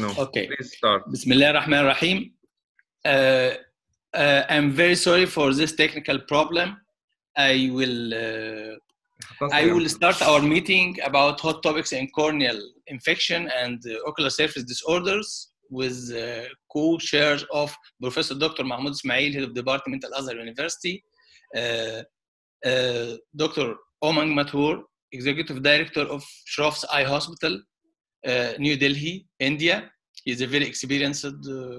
know. Okay. Please start. Bismillah ar-Rahman ar-Rahim. Uh, uh, I'm very sorry for this technical problem. I will uh, I will start our meeting about hot topics in corneal infection and uh, ocular surface disorders with uh, co-chairs of Professor Dr. Mahmoud Ismail, head of department at Azhar University, uh, uh, Dr. Umang Mathur, executive director of Shroff's Eye Hospital, New Delhi, India. He's a very experienced uh,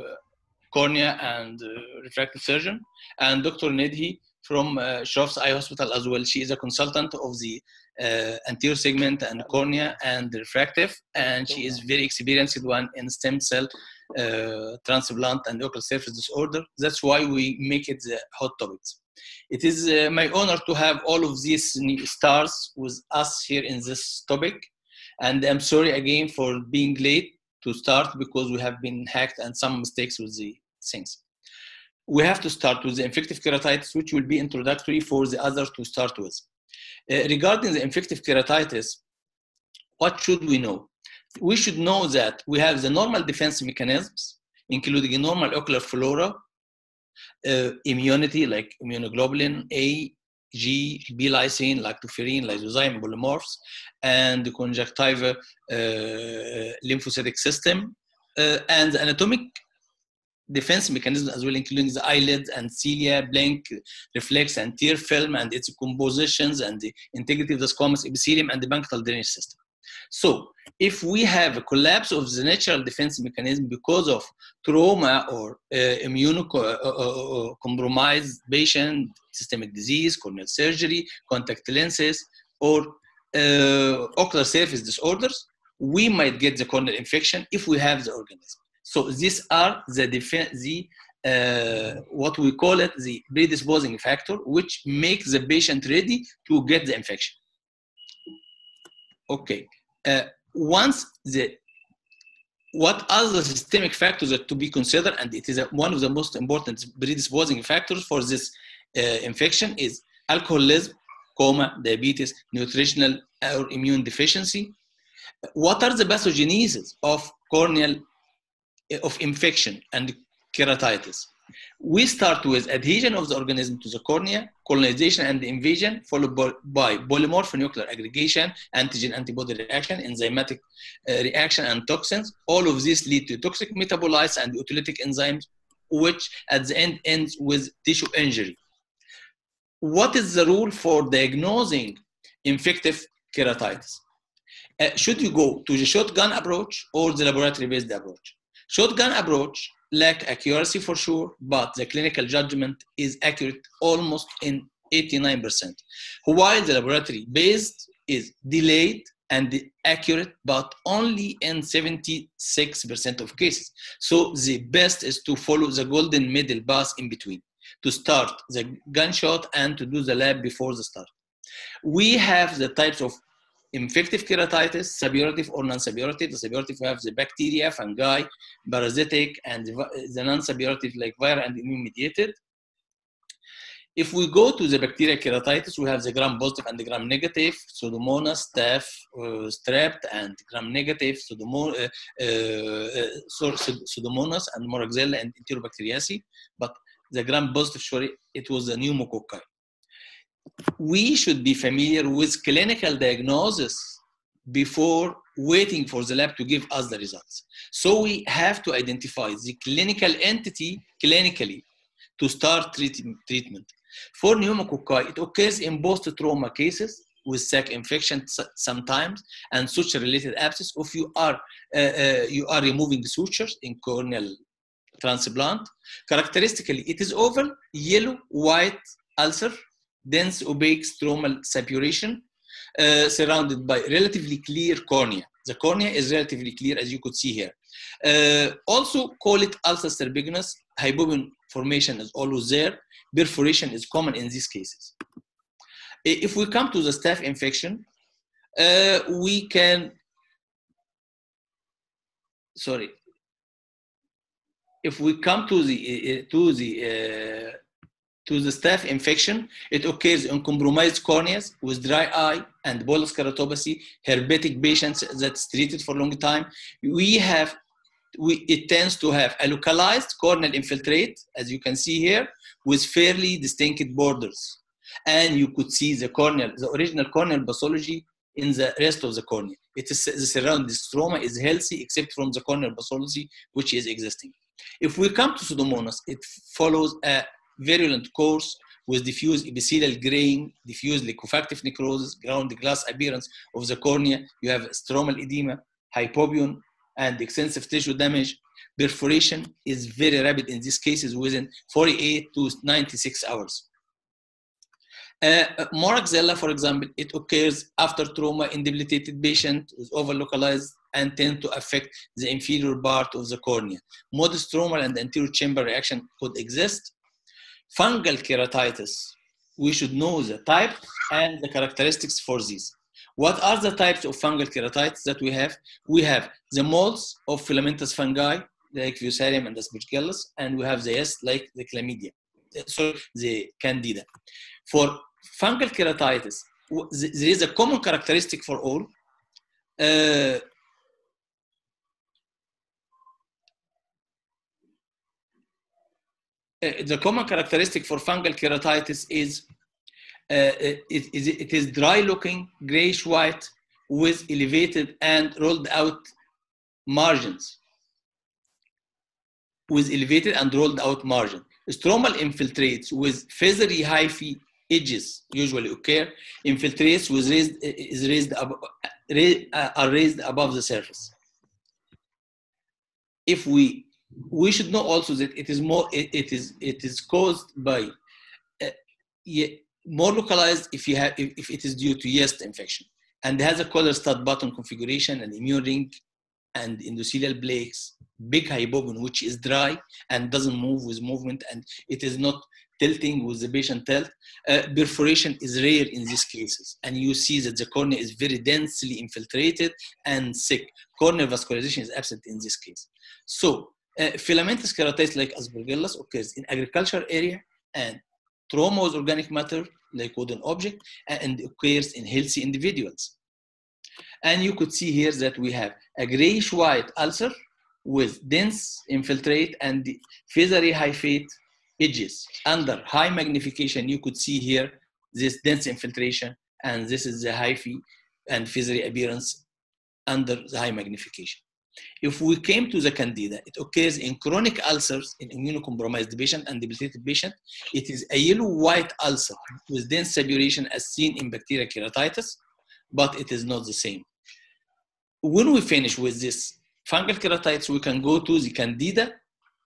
cornea and uh, refractive surgeon, and Dr. Nedhi from uh, Shroff's Eye Hospital as well. She is a consultant of the uh, anterior segment and cornea and refractive, and she is very experienced one in stem cell uh, transplant and ocular surface disorder. That's why we make it the hot topics. It is uh, my honor to have all of these stars with us here in this topic, and I'm sorry again for being late to start because we have been hacked and some mistakes with the things we have to start with the infective keratitis, which will be introductory for the others to start with. Uh, regarding the infective keratitis, what should we know? We should know that we have the normal defense mechanisms, including normal ocular flora, uh, immunity like immunoglobulin A, G, B lysine, lactoferrin, lysozyme, polymorphs, and the conjunctiva uh, lymphocytic system, uh, and the anatomic defense mechanism as well, including the eyelids and cilia, blink, reflex, and tear film, and its compositions, and the integrity of the squamous epithelium, and the pancreatal drainage system. So, if we have a collapse of the natural defense mechanism because of trauma or uh, immunocompromised patient, systemic disease, corneal surgery, contact lenses, or uh, ocular surface disorders, we might get the corneal infection if we have the organism. So these are the the uh, what we call it the predisposing factor, which makes the patient ready to get the infection. Okay. Uh, once the what are the systemic factors that to be considered, and it is a, one of the most important predisposing factors for this uh, infection is alcoholism, coma, diabetes, nutritional or immune deficiency. What are the pathogenesis of corneal of infection and keratitis. We start with adhesion of the organism to the cornea, colonization and invasion, followed by polymorph nuclear aggregation, antigen antibody reaction, enzymatic uh, reaction, and toxins. All of these lead to toxic metabolites and autolytic enzymes, which at the end ends with tissue injury. What is the rule for diagnosing infective keratitis? Uh, should you go to the shotgun approach or the laboratory based approach? Shotgun approach lack accuracy for sure, but the clinical judgment is accurate almost in 89%. While the laboratory based is delayed and accurate, but only in 76% of cases. So the best is to follow the golden middle path in between, to start the gunshot and to do the lab before the start. We have the types of infective keratitis, suppurative or non-suppurative. The suppurative we have the bacteria, fungi, parasitic, and the non-suppurative like viral and immune-mediated. If we go to the bacterial keratitis, we have the gram-positive and the gram-negative, Pseudomonas, staph, uh, strep, and gram-negative, Pseudomonas, uh, uh, Pseudomonas, and Moraxella and Enterobacteriaceae. But the gram-positive, sorry, it was the pneumococci we should be familiar with clinical diagnosis before waiting for the lab to give us the results. So we have to identify the clinical entity clinically to start treat treatment. For pneumococci, it occurs in post-trauma cases with sac infection sometimes and suture-related abscess. If you are uh, uh, you are removing sutures in corneal transplant, characteristically it is oval, yellow, white ulcer dense opaque stromal suppuration uh, surrounded by relatively clear cornea. The cornea is relatively clear as you could see here. Uh, also call it ulcer serpiginous. Hypopyon formation is always there. Perforation is common in these cases. If we come to the staph infection, uh, we can, sorry, if we come to the, to the to the staph infection, it occurs in compromised corneas with dry eye and bullous keratopathy, herpetic patients that's treated for a long time. We have we, it tends to have a localized corneal infiltrate, as you can see here, with fairly distinct borders. And you could see the corneal, the original corneal pathology in the rest of the cornea. It is the surrounding stroma is healthy except from the corneal pathology which is existing. If we come to Pseudomonas, it follows a virulent course with diffuse epithelial graying, diffuse liquefactive necrosis, ground glass appearance of the cornea. You have stromal edema, hypopyon, and extensive tissue damage. Perforation is very rapid in these cases within 48 to 96 hours. Uh, Moraxella, for example, it occurs after trauma in debilitated patient with over-localized and tend to affect the inferior part of the cornea. Modest stromal and anterior chamber reaction could exist. Fungal keratitis, we should know the type and the characteristics for these. What are the types of fungal keratitis that we have? We have the molds of filamentous fungi, like Fusarium and Aspergillus, and we have the S, like the chlamydia, so the candida. For fungal keratitis, there is a common characteristic for all. Uh, Uh, the common characteristic for fungal keratitis is uh, uh it, it, it is dry looking, grayish white with elevated and rolled out margins. With elevated and rolled out margin. Stromal infiltrates with feathery hyphae edges usually occur. Infiltrates with raised, uh, is raised are raised above the surface. If we we should know also that it is more it, it is it is caused by uh, yeah, more localized if you have if, if it is due to yeast infection. And has a collar stud button configuration and immune ring and endothelial plaques big hypopyon which is dry and doesn't move with movement and it is not tilting with the patient tilt uh, perforation is rare in these cases. And you see that the cornea is very densely infiltrated and thick corneal vascularization is absent in this case. So uh, filamentous keratitis like aspergillus occurs in agricultural area and trauma with organic matter like wooden object and occurs in healthy individuals. And you could see here that we have a grayish white ulcer with dense infiltrate and feathery hyphate edges. Under high magnification you could see here this dense infiltration and this is the hyphae and feathery appearance under the high magnification if we came to the candida, it occurs in chronic ulcers in immunocompromised patient and debilitated patient. It is a yellow-white ulcer with dense saturation as seen in bacterial keratitis, but it is not the same. When we finish with this fungal keratitis, we can go to the candida,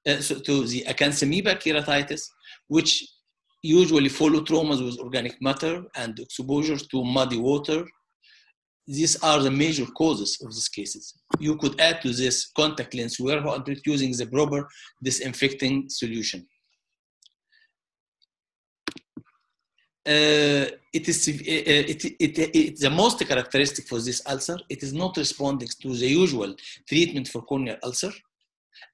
uh, to the acanthamoeba keratitis, which usually follow traumas with organic matter and exposure to muddy water these are the major causes of these cases. You could add to this contact lens wear using the proper disinfecting solution. Uh, it is it, it, it, it, the most characteristic for this ulcer. It is not responding to the usual treatment for corneal ulcer,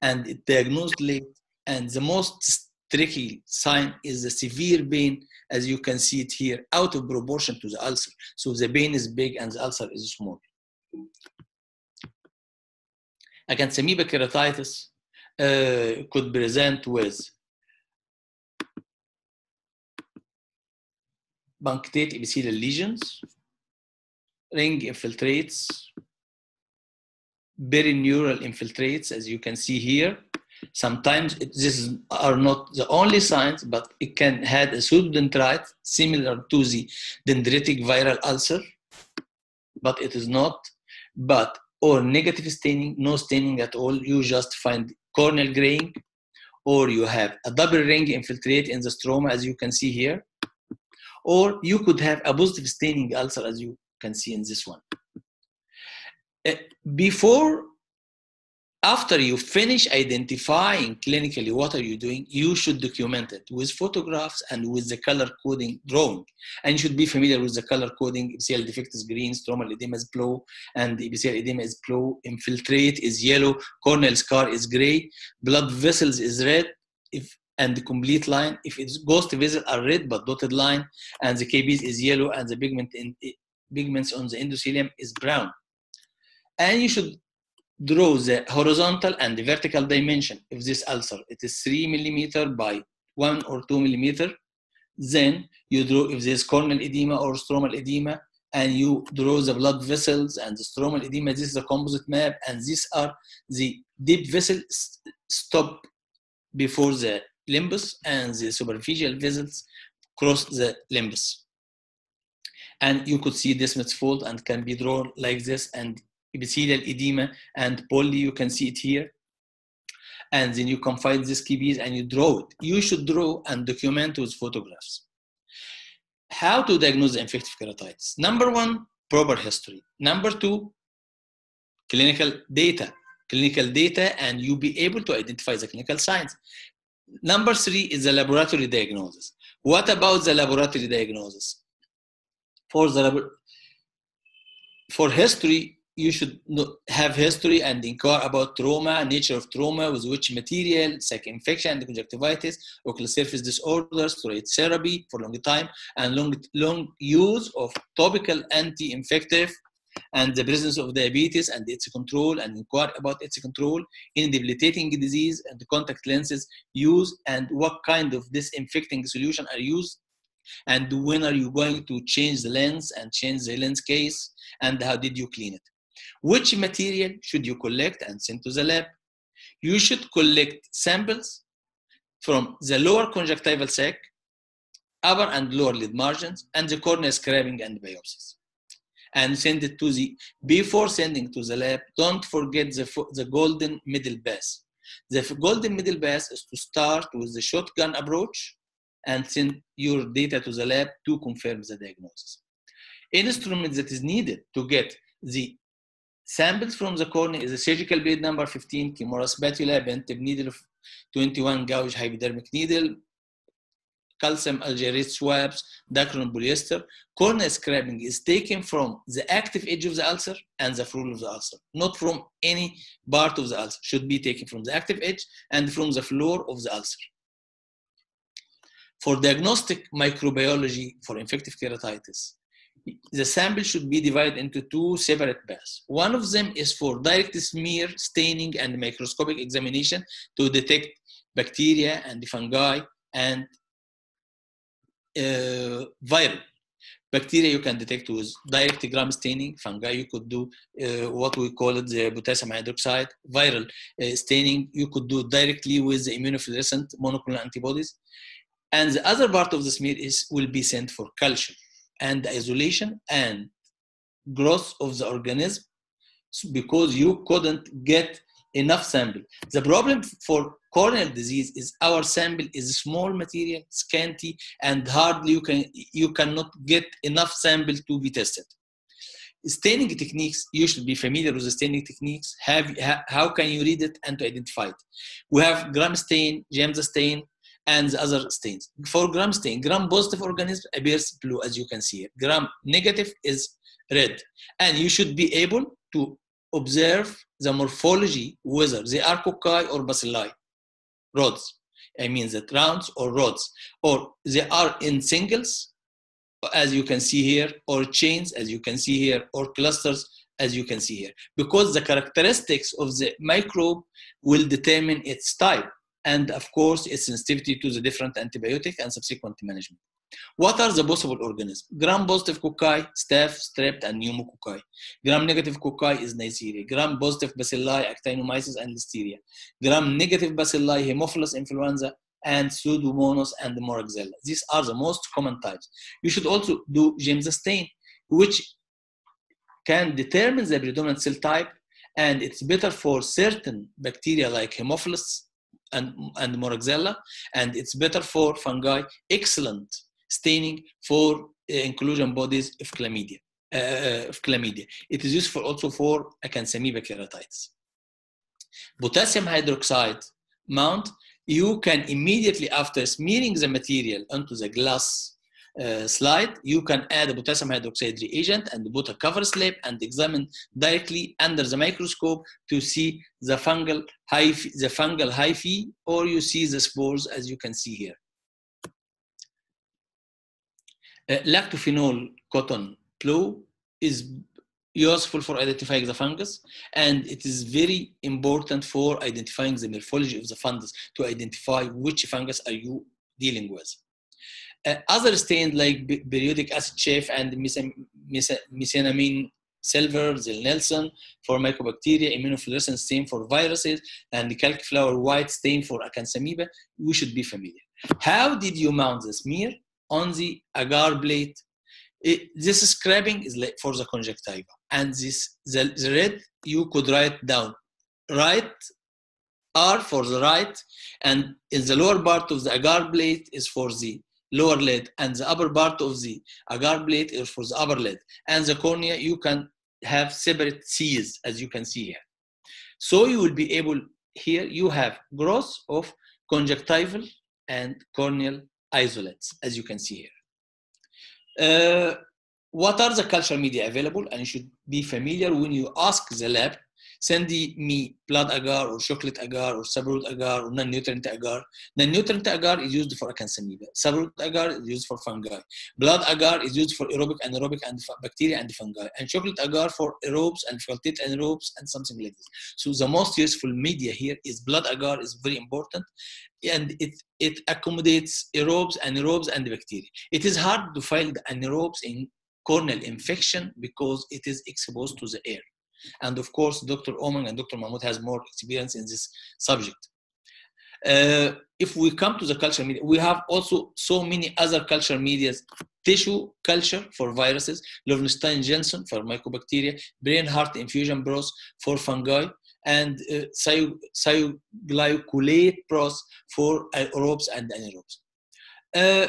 and it diagnosed late. And the most tricky sign is the severe pain, as you can see it here, out of proportion to the ulcer. So the pain is big and the ulcer is small. Again, Acanthamoeba keratitis uh, could present with punctate epithelial lesions, ring infiltrates, perineural infiltrates, as you can see here, Sometimes these are not the only signs, but it can have a pseudodendrite similar to the dendritic viral ulcer, but it is not. But or negative staining, no staining at all. You just find corneal graying, or you have a double ring infiltrate in the stroma, as you can see here, or you could have a positive staining ulcer, as you can see in this one. Uh, before after you finish identifying clinically what are you doing, you should document it with photographs and with the color coding drawing. And you should be familiar with the color coding. Epithelial defect is green, stromal edema is blue, and epithelial edema is blue. Infiltrate is yellow, corneal scar is gray, blood vessels is red, if and the complete line. If it's ghost vessels are red but dotted line, and the KPs is yellow, and the pigment in, pigments on the endothelium is brown. And you should draw the horizontal and the vertical dimension of this ulcer. It is three millimeter by one or two millimeter. Then you draw if there's corneal edema or stromal edema, and you draw the blood vessels and the stromal edema. This is a composite map, and these are the deep vessels stop before the limbus, and the superficial vessels cross the limbus. And you could see Descemet's fold and can be drawn like this, and epithelial edema and poly, you can see it here. And then you can find these KPs and you draw it. You should draw and document with photographs. How to diagnose infective keratitis? Number one, proper history. Number two, clinical data. Clinical data, and you be able to identify the clinical signs. Number three is the laboratory diagnosis. What about the laboratory diagnosis? For the for history, you should have history and inquire about trauma, nature of trauma, with which material, like infection and conjunctivitis, ocular surface disorders, steroid therapy for long time, and long, long use of topical anti-infective and the presence of diabetes and its control and inquire about its control in debilitating disease and the contact lenses used and what kind of disinfecting solution are used and when are you going to change the lens and change the lens case and how did you clean it which material should you collect and send to the lab? You should collect samples from the lower conjunctival sac, upper and lower lid margins, and the cornea scraping and biopsies. And send it to the, before sending to the lab, don't forget the, the golden middle pass. The golden middle pass is to start with the shotgun approach and send your data to the lab to confirm the diagnosis. Instrument that is needed to get the Samples from the cornea is a surgical blade number 15, Kimura spatula, bent needle of 21 gauge hypodermic needle, calcium alginate swabs, dacron polyester. Cornea scraping is taken from the active edge of the ulcer and the floor of the ulcer, not from any part of the ulcer. Should be taken from the active edge and from the floor of the ulcer. For diagnostic microbiology for infective keratitis, the sample should be divided into two separate baths. One of them is for direct smear staining and microscopic examination to detect bacteria and fungi and uh, viral. Bacteria you can detect with direct gram staining. Fungi you could do uh, what we call it the potassium hydroxide. Viral uh, staining you could do directly with the immunofluorescent monoclonal antibodies. And the other part of the smear is will be sent for culture and isolation and growth of the organism because you couldn't get enough sample. The problem for corneal disease is our sample is small material, scanty, and hardly you can you cannot get enough sample to be tested. Staining techniques, you should be familiar with the staining techniques. Have, how can you read it and to identify it? We have gram stain, Giemsa stain, and the other stains. For gram stain, gram positive organism appears blue as you can see. Gram negative is red. And you should be able to observe the morphology, whether they are cocci or bacilli, rods. I mean the rounds or rods, or they are in singles, as you can see here, or chains, as you can see here, or clusters, as you can see here. Because the characteristics of the microbe will determine its type and of course its sensitivity to the different antibiotic and subsequent management. What are the possible organisms? Gram-positive cocci, staph, strep, and pneumococci. Gram-negative cocci is Neisseria. Gram-positive bacilli, actinomyces, and listeria. Gram-negative bacilli, Haemophilus influenza, and Pseudomonas and Moraxella. These are the most common types. You should also do Giemsa stain, which can determine the predominant cell type, and it's better for certain bacteria like Haemophilus and, and Moraxella, and it's better for fungi, excellent staining for uh, inclusion bodies of chlamydia. Uh, of chlamydia. It is useful also for acanthamoeba keratitis. Potassium hydroxide mount, you can immediately after smearing the material onto the glass uh, slide, you can add a potassium hydroxide reagent and put a cover slip and examine directly under the microscope to see the fungal hyphae, the fungal hyphae, or you see the spores as you can see here. Uh, lactophenol cotton blue is useful for identifying the fungus and it is very important for identifying the morphology of the fungus to identify which fungus are you dealing with. Uh, other stains like periodic acid Schiff and methenamine silver, Ziehl-Neelsen for mycobacteria, immunofluorescent stain for viruses, and the calcofluor white stain for acanthamoeba, we should be familiar. How did you mount the smear? On the agar plate. It, this scraping is for the conjunctiva. And this the, the red, you could write down right R for the right, and in the lower part of the agar plate is for the lower lid, and the upper part of the agar plate is for the upper lid. And the cornea, you can have separate C's, as you can see here. So you will be able, here you have growth of conjunctival and corneal isolates, as you can see here. Uh, what are the culture media available? And you should be familiar when you ask the lab send me blood agar or chocolate agar or Sabouraud agar or non-nutrient agar. Non-nutrient agar is used for acanthamoeba. Sabouraud agar is used for fungi. Blood agar is used for aerobic, anaerobic, and bacteria and fungi. And chocolate agar for aerobes and facultative anaerobes and something like this. So the most useful media here is blood agar is very important and it, it accommodates aerobes, anaerobes, and bacteria. It is hard to find the anaerobes in corneal infection because it is exposed to the air. And of course, Dr. Umang and Dr. Mahmoud has more experience in this subject. Uh, if we come to the culture media, we have also so many other culture medias, tissue culture for viruses, Loewenstein-Jensen for mycobacteria, brain heart infusion broth for fungi, and uh, thioglycolate broth for aerobes and anaerobes. Uh,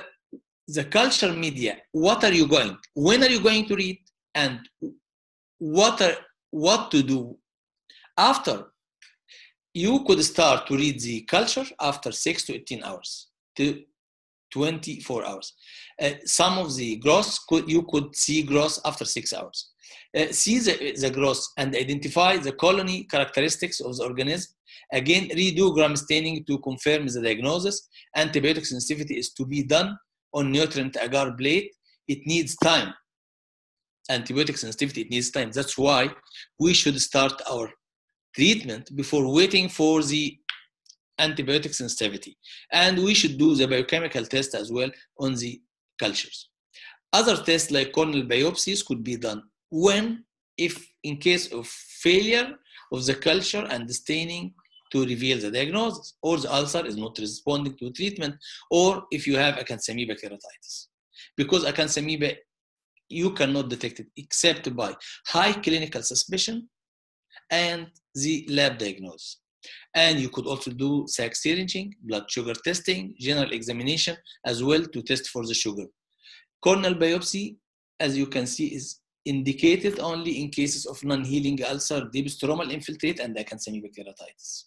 the culture media, what are you going? When are you going to read? And what are what to do. After you could start to read the culture after 6 to 18 hours to 24 hours. Uh, some of the growth could you could see growth after 6 hours. Uh, see the, the growth and identify the colony characteristics of the organism. Again redo gram staining to confirm the diagnosis. Antibiotic sensitivity is to be done on nutrient agar plate it needs time antibiotic sensitivity, it needs time. That's why we should start our treatment before waiting for the antibiotic sensitivity. And we should do the biochemical test as well on the cultures. Other tests like corneal biopsies could be done when, if in case of failure of the culture and the staining to reveal the diagnosis, or the ulcer is not responding to treatment, or if you have acanthamoeba keratitis. Because acanthamoeba you cannot detect it except by high clinical suspicion and the lab diagnosis. And you could also do sac syringing, blood sugar testing, general examination as well to test for the sugar. Corneal biopsy, as you can see, is indicated only in cases of non-healing ulcer, deep stromal infiltrate, and acanthamoeba keratitis.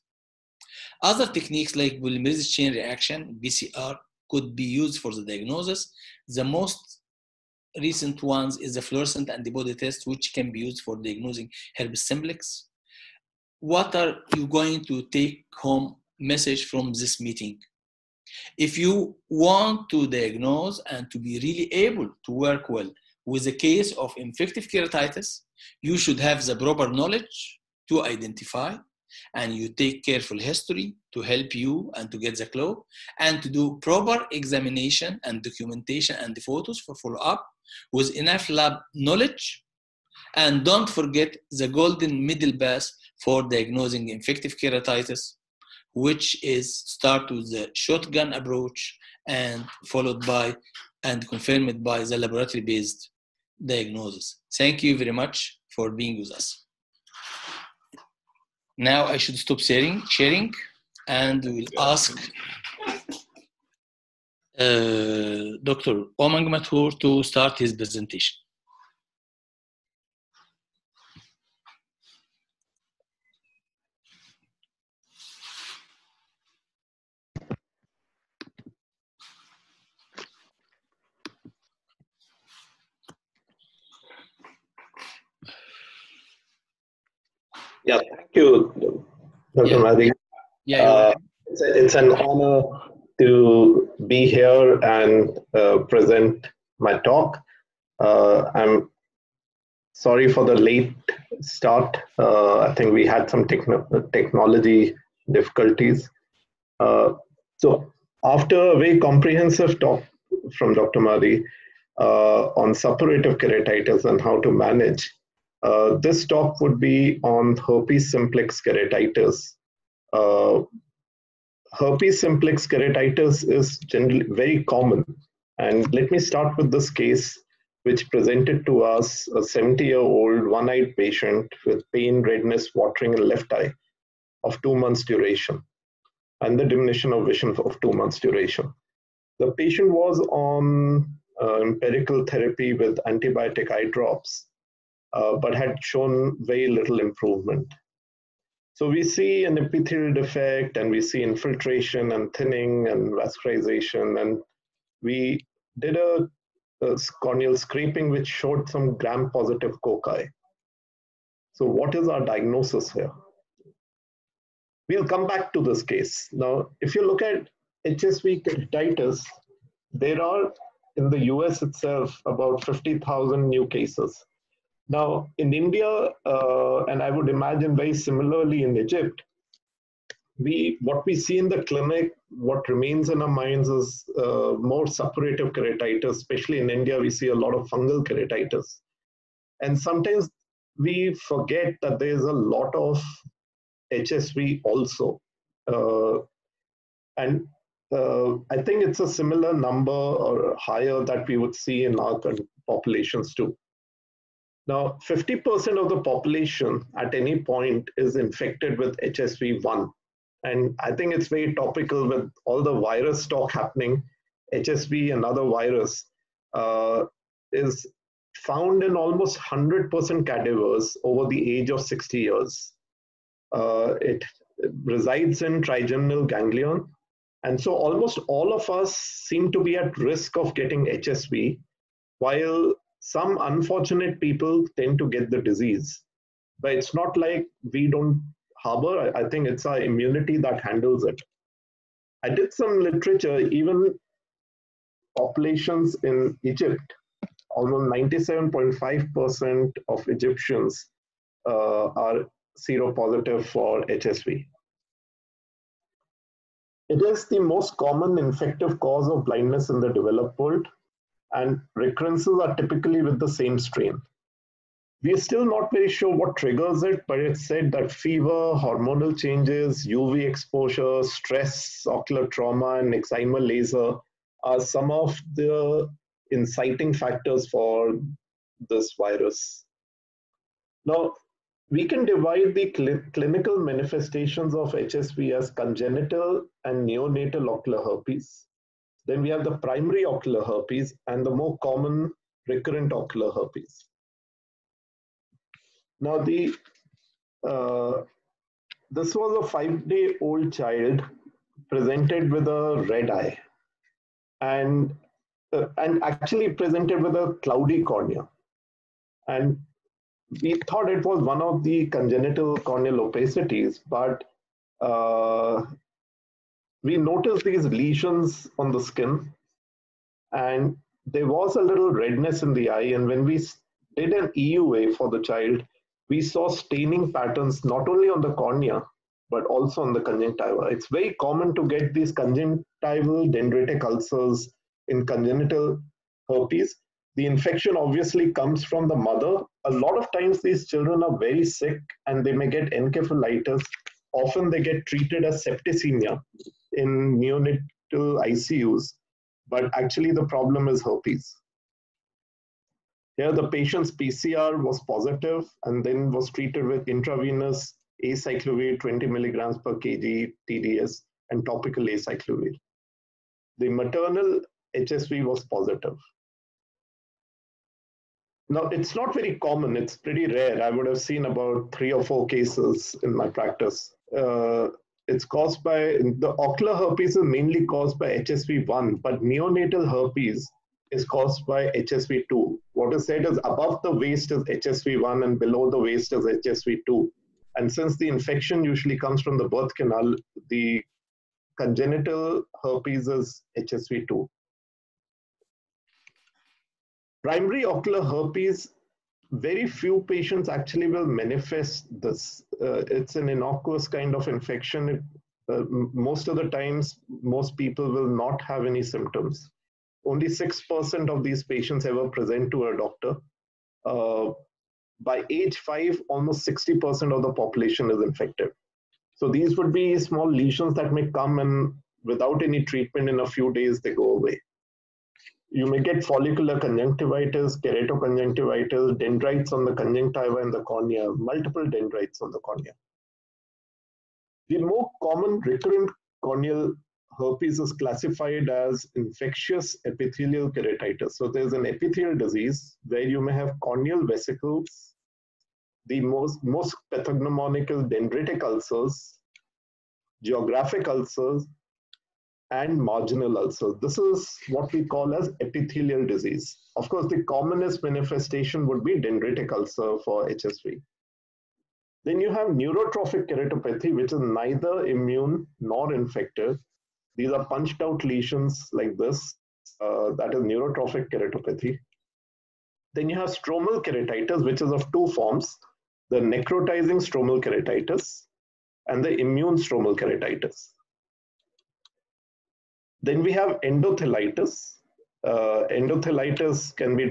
Other techniques like polymerase chain reaction, PCR, could be used for the diagnosis. The most recent ones is the fluorescent antibody test, which can be used for diagnosing herpes simplex. What are you going to take home message from this meeting? If you want to diagnose and to be really able to work well with a case of infective keratitis, you should have the proper knowledge to identify and you take careful history to help you and to get the clue and to do proper examination and documentation and the photos for follow-up with enough lab knowledge. And don't forget the golden middle path for diagnosing infective keratitis which is start with the shotgun approach and followed by and confirmed by the laboratory based diagnosis. Thank you very much for being with us. Now I should stop sharing, sharing and we'll ask uh, Dr. Umang Mathur to start his presentation. Yeah, thank you, Dr. Yeah. Mahdy. Yeah, uh, it's, a, it's, an honor to be here and uh, present my talk. Uh, I'm sorry for the late start. Uh, I think we had some techno- technology difficulties. Uh, so after a very comprehensive talk from Dr. Mahdy uh, on suppurative keratitis and how to manage, uh, this talk would be on herpes simplex keratitis. Herpes simplex keratitis is generally very common. And let me start with this case which presented to us a 70 year old one eyed patient with pain, redness, watering in the left eye of two months duration and the diminution of vision of two months duration. The patient was on uh, empirical therapy with antibiotic eye drops, uh, but had shown very little improvement. So we see an epithelial defect and we see infiltration and thinning and vascularization. And we did a uh, corneal scraping, which showed some gram-positive cocci. So what is our diagnosis here? We'll come back to this case. Now, if you look at HSV keratitis, there are in the US itself about 50,000 new cases. Now, in India, uh, and I would imagine very similarly in Egypt, we what we see in the clinic, what remains in our minds is uh, more suppurative keratitis. Especially in India, we see a lot of fungal keratitis, and sometimes we forget that there is a lot of HSV also, uh, and uh, I think it's a similar number or higher that we would see in our populations too. Now, 50% of the population at any point is infected with HSV1. And I think it's very topical with all the virus talk happening. HSV, another virus, uh, is found in almost 100% cadavers over the age of 60 years. Uh, it resides in trigeminal ganglion. And so almost all of us seem to be at risk of getting HSV, while some unfortunate people tend to get the disease. But it's not like we don't harbor. I think it's our immunity that handles it. I did some literature, even populations in Egypt, almost 97.5% of Egyptians uh, are seropositive for HSV. It is the most common infective cause of blindness in the developed world, and recurrences are typically with the same strain. We are still not very sure what triggers it, but it's said that fever, hormonal changes, UV exposure, stress, ocular trauma, and excimer laser are some of the inciting factors for this virus. Now, we can divide the cl clinical manifestations of HSV as congenital and neonatal ocular herpes. Then we have the primary ocular herpes and the more common recurrent ocular herpes. Now the uh, this was a five-day-old child presented with a red eye, and uh, and actually presented with a cloudy cornea, and we thought it was one of the congenital corneal opacities, but uh, we noticed these lesions on the skin, and there was a little redness in the eye. And when we did an EUA for the child, we saw staining patterns not only on the cornea but also on the conjunctiva. It's very common to get these conjunctival dendritic ulcers in congenital herpes. The infection obviously comes from the mother. A lot of times these children are very sick and they may get encephalitis. Often they get treated as septicemia in neonatal ICUs, but actually the problem is herpes. Here, the patient's PCR was positive and then was treated with intravenous acyclovir 20 milligrams per kg TDS and topical acyclovir. The maternal HSV was positive. Now, it's not very common. It's pretty rare. I would have seen about three or four cases in my practice. Uh, it's caused by the ocular herpes is mainly caused by HSV1, but neonatal herpes is caused by HSV2. What is said is above the waist is HSV1 and below the waist is HSV2. And since the infection usually comes from the birth canal, the congenital herpes is HSV2. Primary ocular herpes very few patients actually will manifest this. Uh, it's an innocuous kind of infection. It, uh, most of the times, most people will not have any symptoms. Only 6% of these patients ever present to a doctor. Uh, by age five, almost 60% of the population is infected. So these would be small lesions that may come and without any treatment in a few days, they go away you may get follicular conjunctivitis, keratoconjunctivitis, dendrites on the conjunctiva and the cornea, multiple dendrites on the cornea. The more common recurrent corneal herpes is classified as infectious epithelial keratitis. So there's an epithelial disease where you may have corneal vesicles, the most, most pathognomonical dendritic ulcers, geographic ulcers, and marginal ulcer. This is what we call as epithelial disease. Of course, the commonest manifestation would be dendritic ulcer for HSV. Then you have neurotrophic keratopathy, which is neither immune nor infective. These are punched out lesions like this. Uh, that is neurotrophic keratopathy. Then you have stromal keratitis, which is of two forms the necrotizing stromal keratitis and the immune stromal keratitis. Then we have endothelitis. Uh, endothelitis can be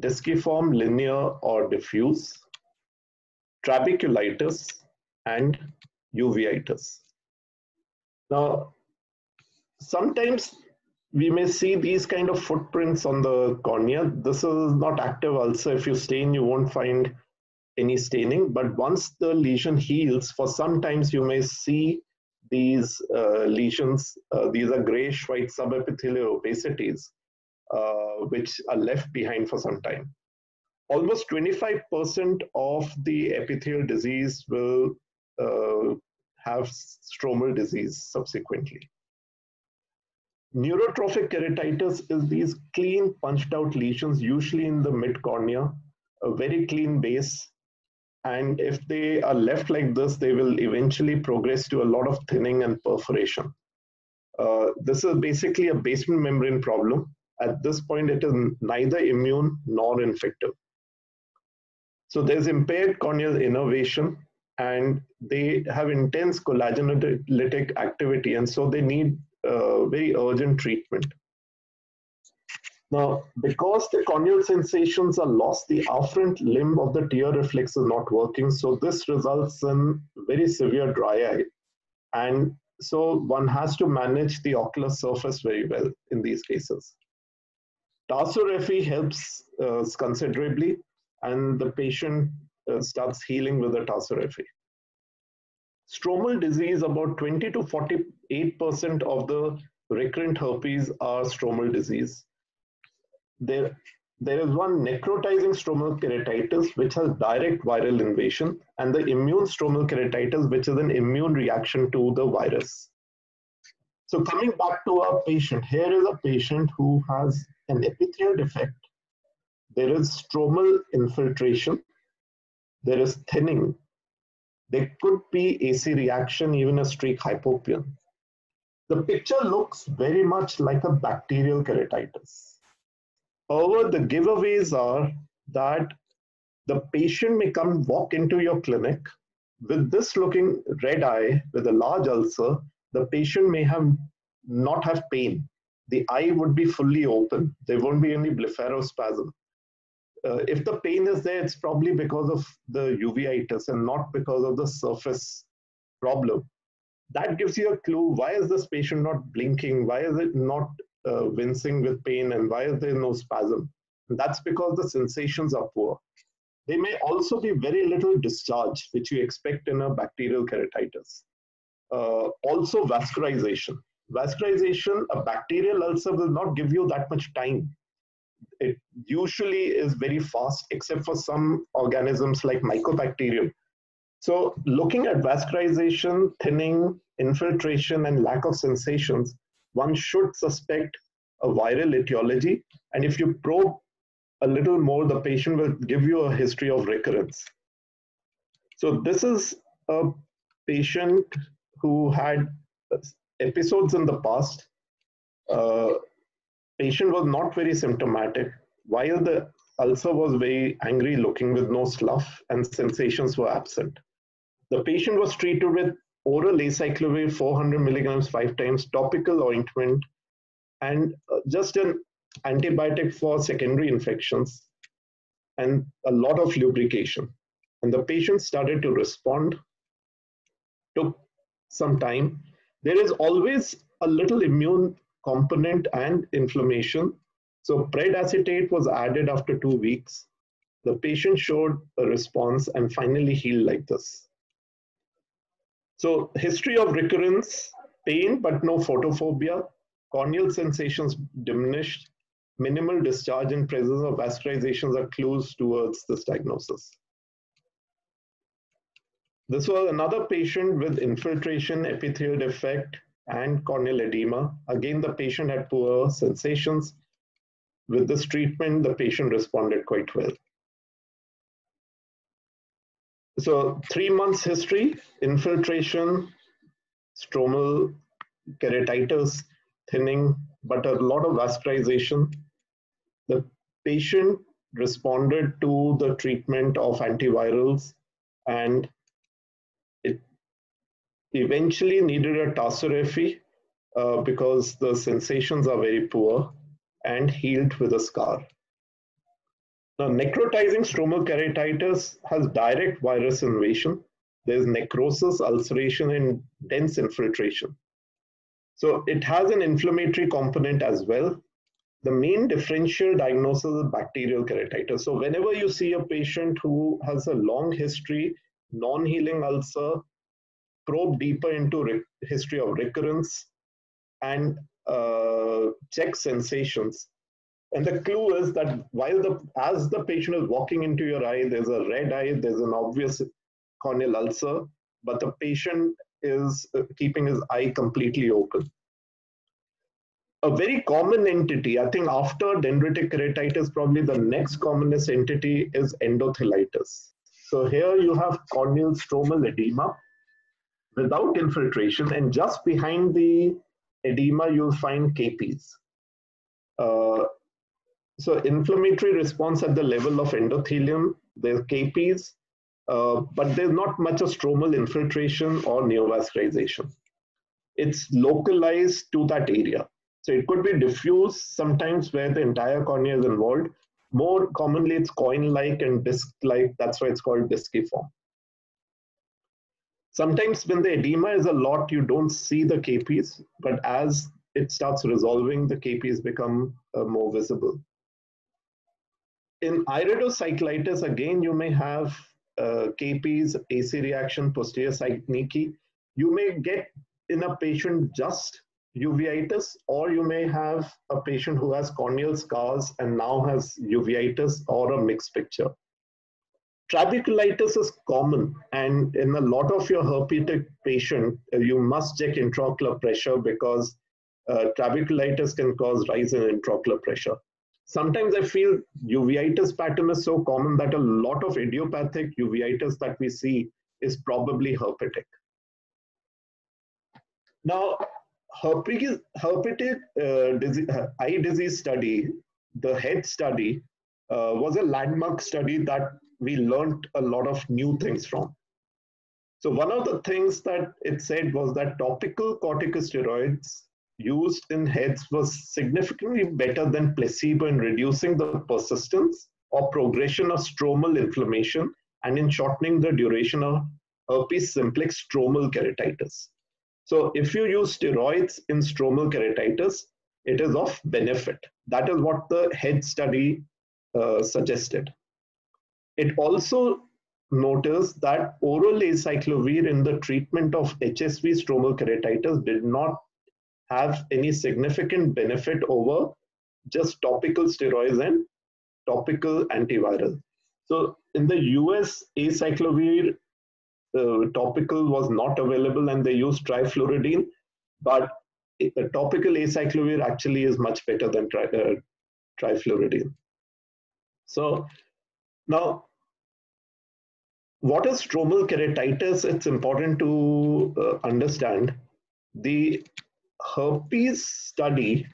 disciform, linear, or diffuse. Trabeculitis and uveitis. Now, sometimes we may see these kind of footprints on the cornea. This is not active ulcer. If you stain, you won't find any staining. But once the lesion heals, for sometimes you may see these uh, lesions, uh, these are grayish white subepithelial opacities, uh, which are left behind for some time. Almost 25% of the epithelial disease will have stromal disease subsequently. Neurotrophic keratitis is these clean punched out lesions, usually in the mid cornea, a very clean base and if they are left like this, they will eventually progress to a lot of thinning and perforation. Uh, this is basically a basement membrane problem. At this point, it is neither immune nor infective. So there's impaired corneal innervation and they have intense collagenolytic activity and so they need uh, very urgent treatment. Now, because the corneal sensations are lost, the afferent limb of the tear reflex is not working. So this results in very severe dry eye. And so one has to manage the ocular surface very well in these cases. Tarsorrhaphy helps uh, considerably and the patient uh, starts healing with the tarsorrhaphy. Stromal disease, about 20 to 48% of the recurrent herpes are stromal disease there, there is one necrotizing stromal keratitis, which has direct viral invasion, and the immune stromal keratitis, which is an immune reaction to the virus. So coming back to our patient, here is a patient who has an epithelial defect. There is stromal infiltration. There is thinning. There could be AC reaction, even a streak hypopyon. The picture looks very much like a bacterial keratitis. However, the giveaways are that the patient may come walk into your clinic with this looking red eye with a large ulcer. The patient may have not have pain. The eye would be fully open. There won't be any blepharospasm. Uh, if the pain is there, it's probably because of the uveitis and not because of the surface problem. That gives you a clue. Why is this patient not blinking? Why is it not uh, wincing with pain and why is there no spasm? And that's because the sensations are poor. They may also be very little discharge, which you expect in a bacterial keratitis. Uh, also, vascularization. Vascularization, a bacterial ulcer will not give you that much time. It usually is very fast, except for some organisms like Mycobacterium. So, looking at vascularization, thinning, infiltration, and lack of sensations, one should suspect a viral etiology. And if you probe a little more, the patient will give you a history of recurrence. So this is a patient who had episodes in the past. Uh, patient was not very symptomatic. While the ulcer was very angry looking with no slough and sensations were absent. The patient was treated with oral acyclovir 400 milligrams five times, topical ointment, and uh, just an antibiotic for secondary infections and a lot of lubrication. And the patient started to respond, took some time. There is always a little immune component and inflammation. So predacetate was added after two weeks. The patient showed a response and finally healed like this. So history of recurrence, pain but no photophobia, corneal sensations diminished, minimal discharge and presence of vascularizations are clues towards this diagnosis. This was another patient with infiltration, epithelial defect, and corneal edema. Again, the patient had poor sensations. With this treatment, the patient responded quite well. So three months history, infiltration, stromal keratitis, thinning, but a lot of vascularization. The patient responded to the treatment of antivirals and it eventually needed a tarsorrhaphy uh, because the sensations are very poor and healed with a scar. Now, necrotizing stromal keratitis has direct virus invasion. There's necrosis, ulceration, and dense infiltration. So it has an inflammatory component as well. The main differential diagnosis is bacterial keratitis. So whenever you see a patient who has a long history, non-healing ulcer, probe deeper into history of recurrence, and uh, check sensations, and the clue is that while the as the patient is walking into your eye, there's a red eye, there's an obvious corneal ulcer, but the patient is uh, keeping his eye completely open. A very common entity, I think after dendritic keratitis, probably the next commonest entity is endothelitis. So here you have corneal stromal edema without infiltration, and just behind the edema, you'll find KPs. Uh, so inflammatory response at the level of endothelium, there's KPs, uh, but there's not much of stromal infiltration or neovascularization. It's localized to that area. So it could be diffuse sometimes where the entire cornea is involved. More commonly, it's coin-like and disc-like. That's why it's called disciform. Sometimes when the edema is a lot, you don't see the KPs, but as it starts resolving, the KPs become uh, more visible in iridocyclitis, again, you may have uh, KPs, AC reaction, posterior synechiae. You may get in a patient just uveitis, or you may have a patient who has corneal scars and now has uveitis or a mixed picture. Trabeculitis is common, and in a lot of your herpetic patient, uh, you must check intraocular pressure because uh, trabeculitis can cause rise in intraocular pressure. Sometimes I feel uveitis pattern is so common that a lot of idiopathic uveitis that we see is probably herpetic. Now, herpetic, herpetic uh, disease, uh, eye disease study, the HEAD study, uh, was a landmark study that we learned a lot of new things from. So one of the things that it said was that topical corticosteroids used in HEDS was significantly better than placebo in reducing the persistence or progression of stromal inflammation and in shortening the duration of herpes simplex stromal keratitis. So if you use steroids in stromal keratitis, it is of benefit. That is what the head study uh, suggested. It also noticed that oral acyclovir in the treatment of HSV stromal keratitis did not have any significant benefit over just topical steroids and topical antiviral. So in the US, acyclovir uh, topical was not available and they used trifluridine, but a topical acyclovir actually is much better than tri uh, trifluridine. So now, what is stromal keratitis? It's important to uh, understand. The herpes study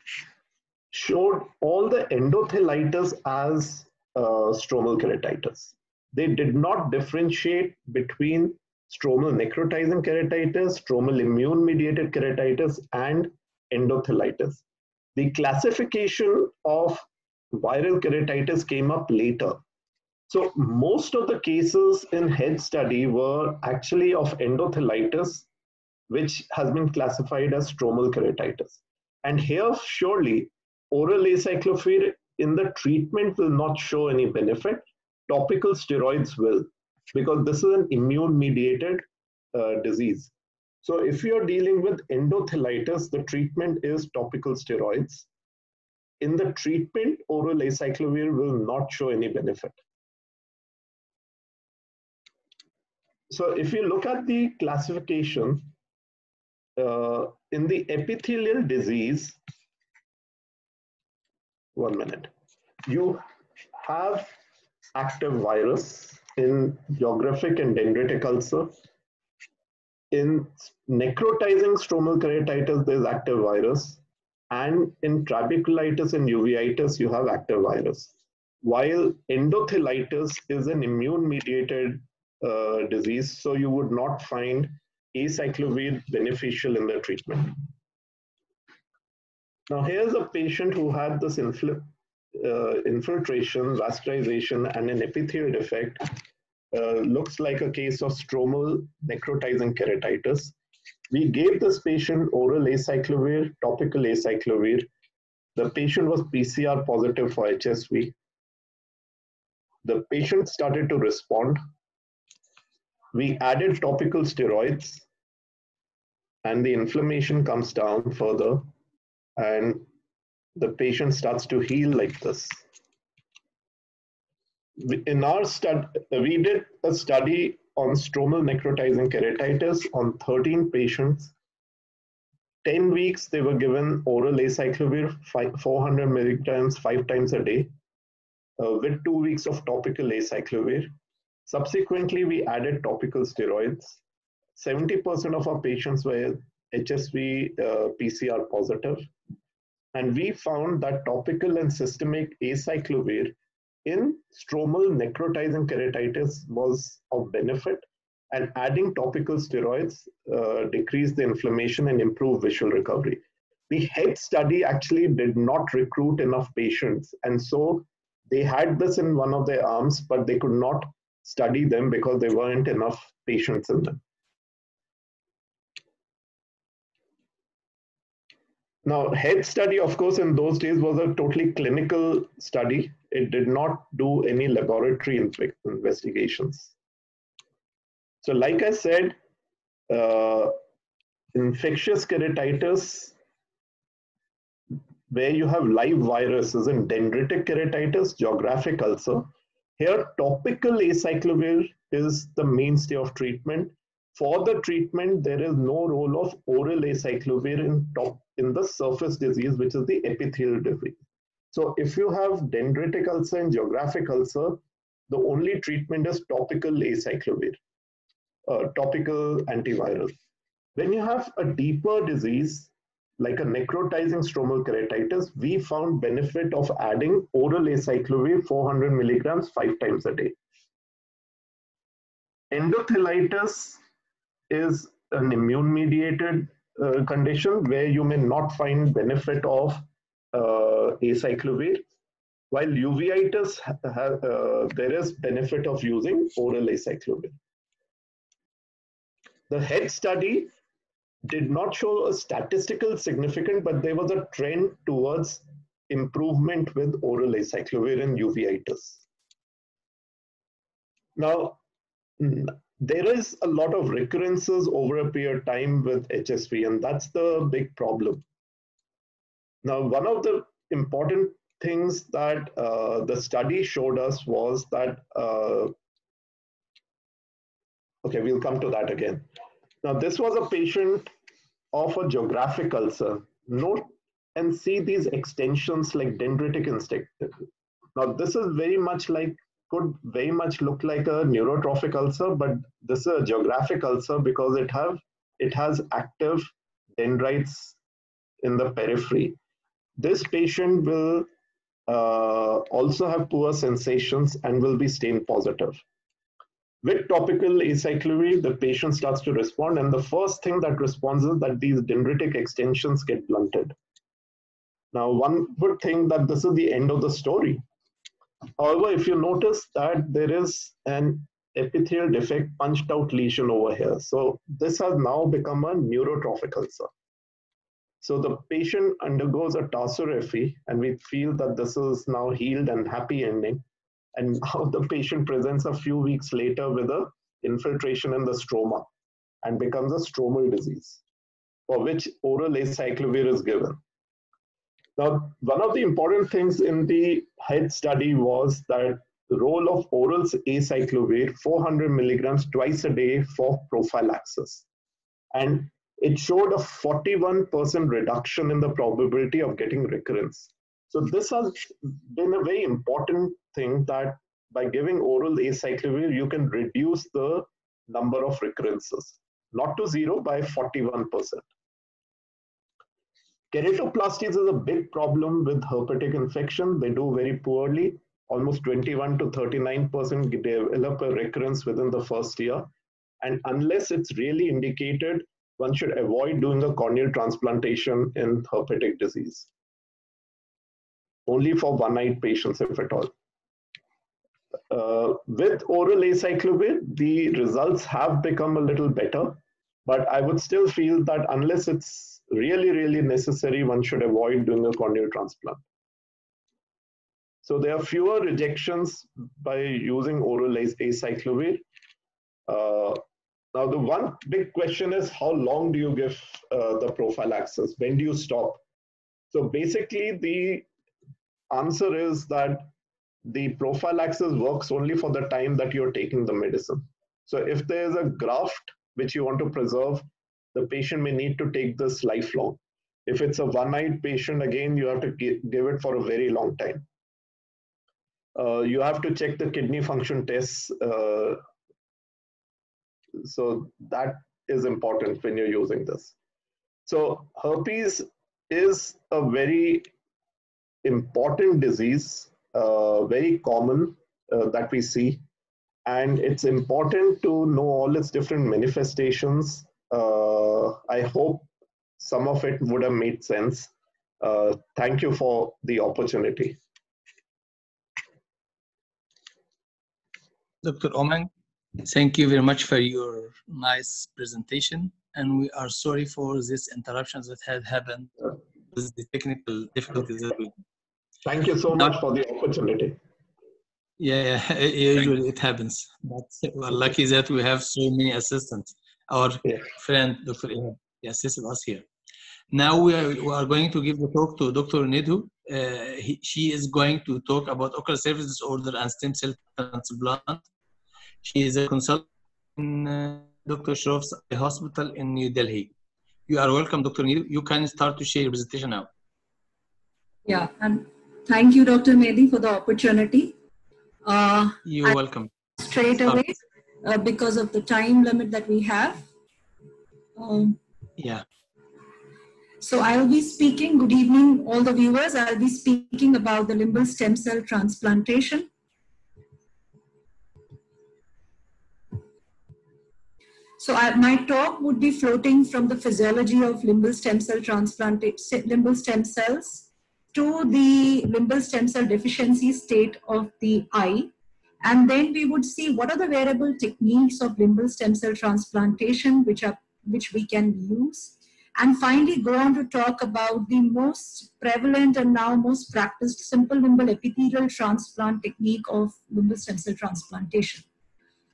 showed all the endothelitis as uh, stromal keratitis. They did not differentiate between stromal necrotizing keratitis, stromal immune mediated keratitis, and endothelitis. The classification of viral keratitis came up later. So most of the cases in head study were actually of endothelitis, which has been classified as stromal keratitis. And here, surely, oral acyclovir in the treatment will not show any benefit. Topical steroids will, because this is an immune mediated uh, disease. So if you're dealing with endothelitis, the treatment is topical steroids. In the treatment, oral acyclovir will not show any benefit. So if you look at the classification, uh, in the epithelial disease, one minute, you have active virus in geographic and dendritic ulcer. In necrotizing stromal keratitis, there's active virus. And in trabeculitis and uveitis, you have active virus. While endothelitis is an immune mediated uh, disease, so you would not find acyclovir beneficial in the treatment. Now, here's a patient who had this infl uh, infiltration, vascularization, and an epithelial defect. Uh, looks like a case of stromal necrotizing keratitis. We gave this patient oral acyclovir, topical acyclovir. The patient was PCR positive for HSV. The patient started to respond. We added topical steroids, and the inflammation comes down further, and the patient starts to heal like this. In our study, we did a study on stromal necrotizing keratitis on 13 patients. 10 weeks, they were given oral acyclovir, 400 milligrams, five times a day, uh, with two weeks of topical acyclovir. Subsequently, we added topical steroids. 70% of our patients were HSV uh, PCR positive. And we found that topical and systemic acyclovir in stromal necrotizing keratitis was of benefit and adding topical steroids uh, decreased the inflammation and improved visual recovery. The head study actually did not recruit enough patients and so they had this in one of their arms but they could not study them because there weren't enough patients in them. Now, head study, of course, in those days was a totally clinical study. It did not do any laboratory investigations. So, like I said, uh, infectious keratitis, where you have live viruses in dendritic keratitis, geographic ulcer. Here, topical acyclovir is the mainstay of treatment. For the treatment, there is no role of oral acyclovir in, top, in the surface disease, which is the epithelial disease. So if you have dendritic ulcer and geographic ulcer, the only treatment is topical acyclovir, uh, topical antiviral. When you have a deeper disease, like a necrotizing stromal keratitis, we found benefit of adding oral acyclovir 400 milligrams five times a day. Endothelitis is an immune mediated uh, condition where you may not find benefit of uh, acyclovir while uveitis uh, there is benefit of using oral acyclovir the head study did not show a statistical significance but there was a trend towards improvement with oral acyclovir uveitis now there is a lot of recurrences over a period of time with HSV, and that's the big problem. Now, one of the important things that uh, the study showed us was that, uh, okay, we'll come to that again. Now, this was a patient of a geographic ulcer. Note and see these extensions like dendritic instinct. Now, this is very much like could very much look like a neurotrophic ulcer, but this is a geographic ulcer because it have it has active dendrites in the periphery. This patient will uh, also have poor sensations and will be stain positive. With topical acyclovir, the patient starts to respond, and the first thing that responds is that these dendritic extensions get blunted. Now, one would think that this is the end of the story. However, if you notice that there is an epithelial defect punched out lesion over here. So this has now become a neurotrophic ulcer. So the patient undergoes a tarsorrhaphy and we feel that this is now healed and happy ending. And now the patient presents a few weeks later with a infiltration in the stroma and becomes a stromal disease for which oral acyclovir is given. Now, one of the important things in the HEAD study was that the role of oral acyclovir 400 milligrams twice a day for prophylaxis. And it showed a 41% reduction in the probability of getting recurrence. So this has been a very important thing that by giving oral acyclovir, you can reduce the number of recurrences, not to zero by 41%. Keratoplasties is a big problem with herpetic infection. They do very poorly almost 21 to 39% develop a recurrence within the first year. And unless it's really indicated, one should avoid doing a corneal transplantation in herpetic disease. Only for one-eyed patients, if at all. Uh, with oral acyclovir, the results have become a little better, but I would still feel that unless it's really, really necessary, one should avoid doing a corneal transplant. So there are fewer rejections by using oral acyclovir. Uh, now the one big question is how long do you give uh, the prophylaxis? When do you stop? So basically the answer is that the prophylaxis works only for the time that you're taking the medicine. So if there is a graft which you want to preserve, the patient may need to take this lifelong. If it's a one-eyed patient, again, you have to give it for a very long time uh, you have to check the kidney function tests. Uh, so that is important when you're using this. So herpes is a very important disease, very common uh, that we see. And it's important to know all its different manifestations. Uh, I hope some of it would have made sense. Uh, thank you for the opportunity. Dr. Umang, thank you very much for your nice presentation. And we are sorry for these interruptions that had happened with the technical difficulties. Thank you so much for the opportunity. Yeah, yeah usually it happens. But we're lucky that we have so many assistants. Our yeah. friend, Dr. Ihab, assisted us here. Now we are, we are going to give the talk to Dr. Nidhu. Uh, he, she is going to talk about ocular surface disorder and stem cell transplant. She is a consultant in uh, Dr. Shroff's hospital in New Delhi. You are welcome, Dr. Nidhu. You can start to share your presentation now. Yeah, and thank you, Dr. Mahdy, for the opportunity. Uh, You're I welcome. Straight away, uh, because of the time limit that we have. Um, yeah. So I'll be speaking, good evening all the viewers, I'll be speaking about the limbal stem cell transplantation. So I, my talk would be floating from the physiology of limbal stem cell transplant, limbal stem cells to the limbal stem cell deficiency state of the eye. And then we would see what are the variable techniques of limbal stem cell transplantation which, are, which we can use and finally go on to talk about the most prevalent and now most practiced simple limbal epithelial transplant technique of limbal stem cell transplantation.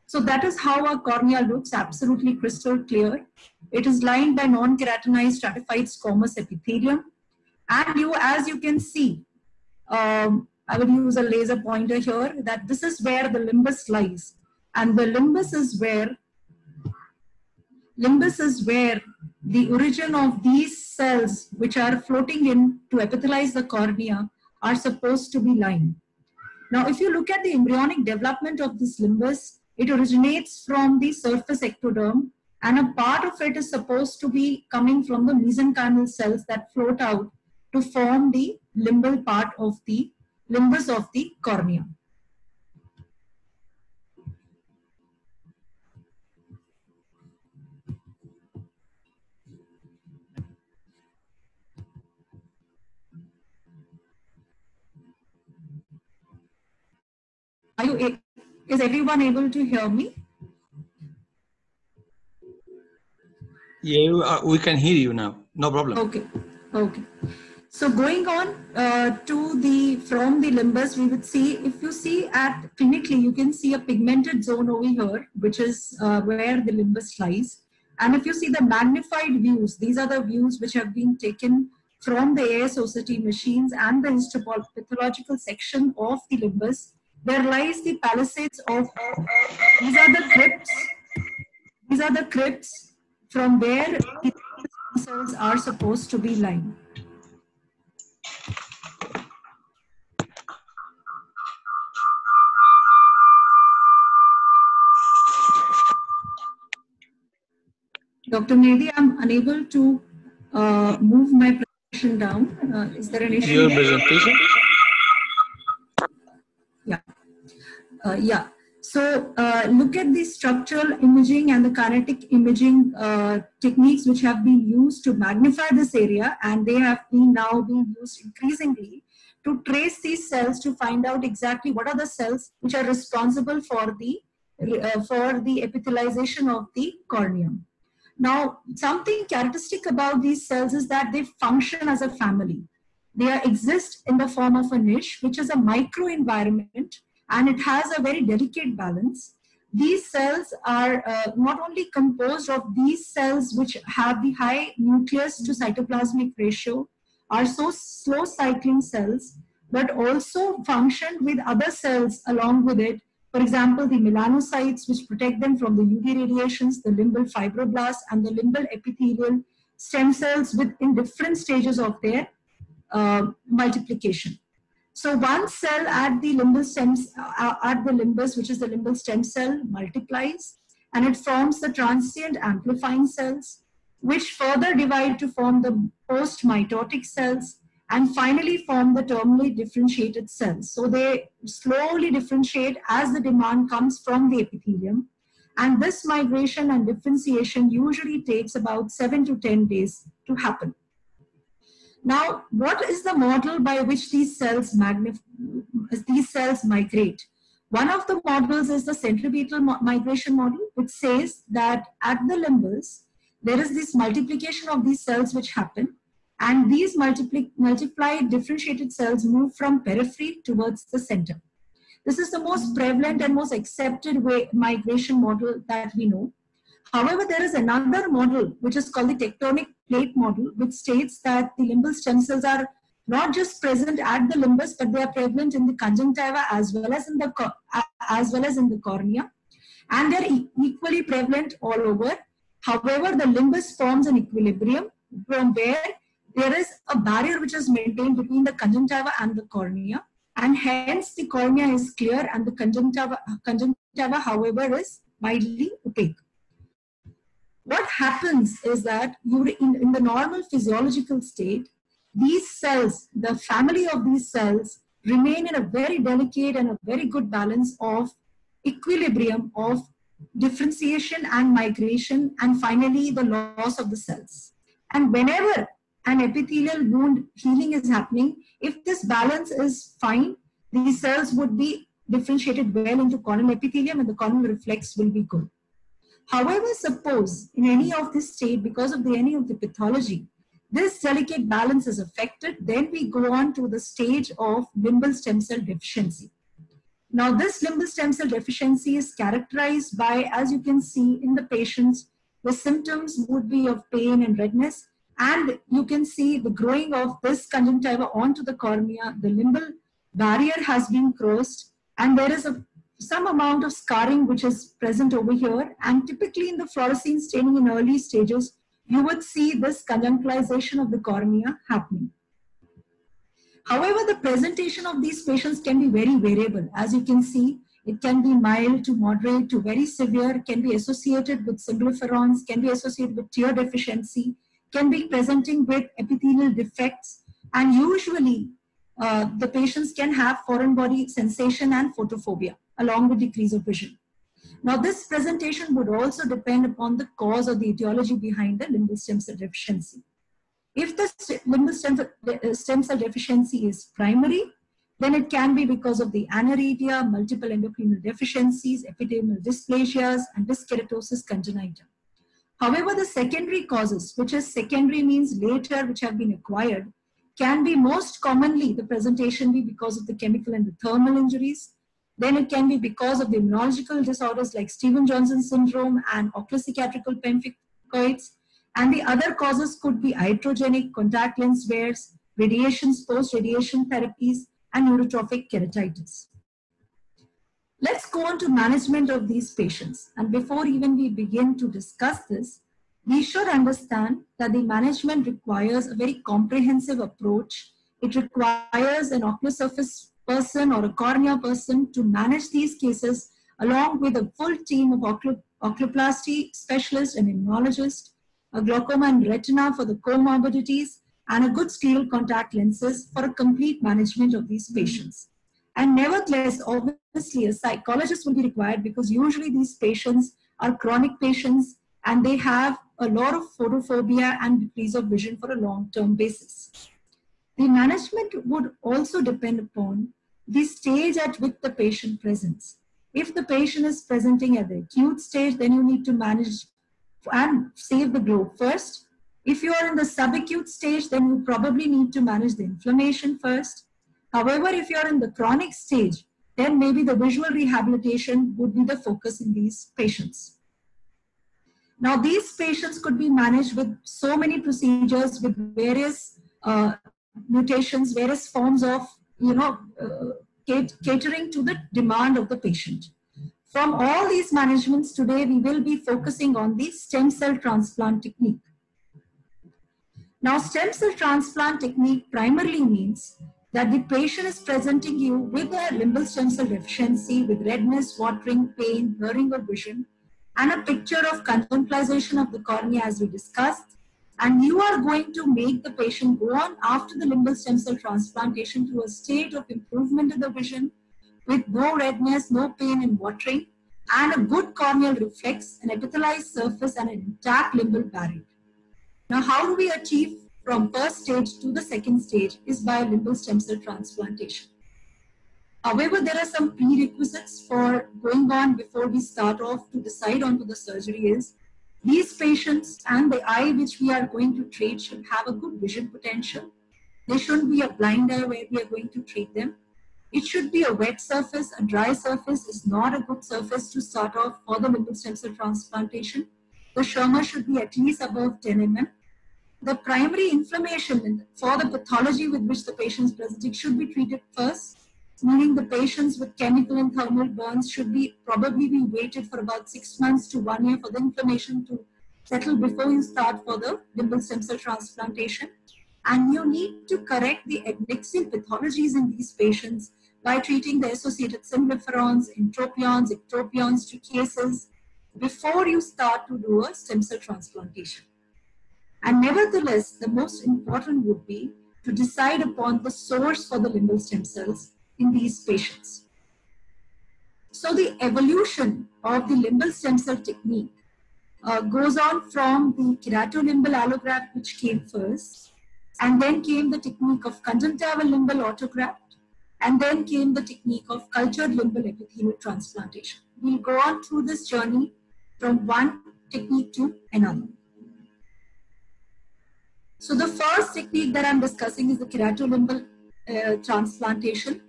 So that is how our cornea looks absolutely crystal clear. It is lined by non-keratinized stratified squamous epithelium. And you, as you can see, um, I will use a laser pointer here, that this is where the limbus lies. And the limbus is where, limbus is where the origin of these cells which are floating in to epithelize the cornea are supposed to be lying. Now, if you look at the embryonic development of this limbus, it originates from the surface ectoderm and a part of it is supposed to be coming from the mesenchymal cells that float out to form the limbal part of the limbus of the cornea. Are you, is everyone able to hear me? Yeah, we can hear you now. No problem. Okay, okay. So going on uh, to the, from the limbus, we would see, if you see at clinically, you can see a pigmented zone over here, which is uh, where the limbus lies. And if you see the magnified views, these are the views which have been taken from the ASOCT machines and the histopathological section of the limbus there lies the palisades of, these are the crypts, these are the crypts from where the cells are supposed to be lying. Dr. Mahdy, I'm unable to uh, move my presentation down. Uh, is there an issue? Your presentation? Uh, yeah. So uh, look at the structural imaging and the kinetic imaging uh, techniques which have been used to magnify this area and they have been now being used increasingly to trace these cells to find out exactly what are the cells which are responsible for the uh, for the epithelialization of the cornea. Now, something characteristic about these cells is that they function as a family. They exist in the form of a niche, which is a microenvironment and it has a very delicate balance. These cells are uh, not only composed of these cells which have the high nucleus to cytoplasmic ratio, are so slow cycling cells, but also function with other cells along with it. For example, the melanocytes which protect them from the UV radiations, the limbal fibroblasts and the limbal epithelial stem cells with in different stages of their uh, multiplication. So one cell at the limbal stems, uh, at the limbus, which is the limbal stem cell, multiplies and it forms the transient amplifying cells, which further divide to form the post-mitotic cells and finally form the terminally differentiated cells. So they slowly differentiate as the demand comes from the epithelium. And this migration and differentiation usually takes about seven to 10 days to happen. Now, what is the model by which these cells these cells migrate? One of the models is the centripetal migration model, which says that at the limbus, there is this multiplication of these cells which happen, and these multiply, multiplied differentiated cells move from periphery towards the center. This is the most prevalent and most accepted way migration model that we know. However, there is another model which is called the tectonic plate model, which states that the limbal stem cells are not just present at the limbus, but they are prevalent in the conjunctiva as well as in the as well as in the cornea, and they're equally prevalent all over. However, the limbus forms an equilibrium from where there is a barrier which is maintained between the conjunctiva and the cornea, and hence the cornea is clear and the conjunctiva, conjunctiva however, is mildly opaque what happens is that in, in the normal physiological state, these cells, the family of these cells, remain in a very delicate and a very good balance of equilibrium of differentiation and migration, and finally the loss of the cells. And whenever an epithelial wound healing is happening, if this balance is fine, these cells would be differentiated well into corneal epithelium and the corneal reflex will be good. However, suppose in any of this state, because of the any of the pathology, this delicate balance is affected, then we go on to the stage of limbal stem cell deficiency. Now, this limbal stem cell deficiency is characterized by, as you can see in the patients, the symptoms would be of pain and redness, and you can see the growing of this conjunctiva onto the cornea. The limbal barrier has been crossed, and there is a some amount of scarring which is present over here. And typically in the fluorescein staining in early stages, you would see this conjunctivization of the cornea happening. However, the presentation of these patients can be very variable. As you can see, it can be mild to moderate to very severe, can be associated with symblepharons, can be associated with tear deficiency, can be presenting with epithelial defects, and usually uh, the patients can have foreign body sensation and photophobia along with decrease of vision. Now, this presentation would also depend upon the cause or the etiology behind the limbal stem cell deficiency. If the limbal stem, uh, stem cell deficiency is primary, then it can be because of the aniridia, multiple endocrinal deficiencies, epidermal dysplasias, and dyskeratosis congenita. However, the secondary causes, which is secondary means later which have been acquired, can be most commonly the presentation be because of the chemical and the thermal injuries. Then it can be because of the immunological disorders like Stevens-Johnson syndrome and ocular cicatricial pemphigoids. And the other causes could be iatrogenic contact lens wears, radiations, post-radiation therapies, and neurotrophic keratitis. Let's go on to management of these patients. And before even we begin to discuss this, we should understand that the management requires a very comprehensive approach. It requires an ocular surface person or a cornea person to manage these cases along with a full team of oculoplasty specialists and immunologists, a glaucoma and retina for the comorbidities, and a good steel contact lenses for a complete management of these patients. And nevertheless, obviously, a psychologist will be required because usually these patients are chronic patients and they have a lot of photophobia and decrease of vision for a long-term basis. The management would also depend upon the stage at which the patient presents. If the patient is presenting at the acute stage, then you need to manage and save the globe first. If you are in the subacute stage, then you probably need to manage the inflammation first. However, if you are in the chronic stage, then maybe the visual rehabilitation would be the focus in these patients. Now, these patients could be managed with so many procedures with various uh, mutations, various forms of, you know, uh, catering to the demand of the patient. From all these managements today, we will be focusing on the stem cell transplant technique. Now, stem cell transplant technique primarily means that the patient is presenting you with a limbal stem cell deficiency with redness, watering, pain, blurring of vision, and a picture of conjunctivization of the cornea as we discussed. And you are going to make the patient go on after the limbal stem cell transplantation to a state of improvement in the vision with no redness, no pain and watering, and a good corneal reflex, an epithelialized surface, and an intact limbal barrier. Now, how do we achieve from first stage to the second stage is by limbal stem cell transplantation. However, there are some prerequisites for going on before we start off to decide on onto the surgery is these patients and the eye which we are going to treat should have a good vision potential. There shouldn't be a blind eye where we are going to treat them. It should be a wet surface. A dry surface is not a good surface to start off for the limbal stem cell transplantation. The Schirmer should be at least above 10 mm. The primary inflammation for the pathology with which the patient is presenting should be treated first meaning the patients with chemical and thermal burns should be probably be waited for about six months to one year for the inflammation to settle before you start for the limbal stem cell transplantation. And you need to correct the adnexal pathologies in these patients by treating the associated symblepharons, entropions, ectropions to cases before you start to do a stem cell transplantation. And nevertheless, the most important would be to decide upon the source for the limbal stem cells in these patients. So the evolution of the limbal stem cell technique uh, goes on from the keratolimbal allograft, which came first, and then came the technique of conjunctival limbal autograft, and then came the technique of cultured limbal epithelial transplantation. We'll go on through this journey from one technique to another. So the first technique that I'm discussing is the keratolimbal uh, transplantation.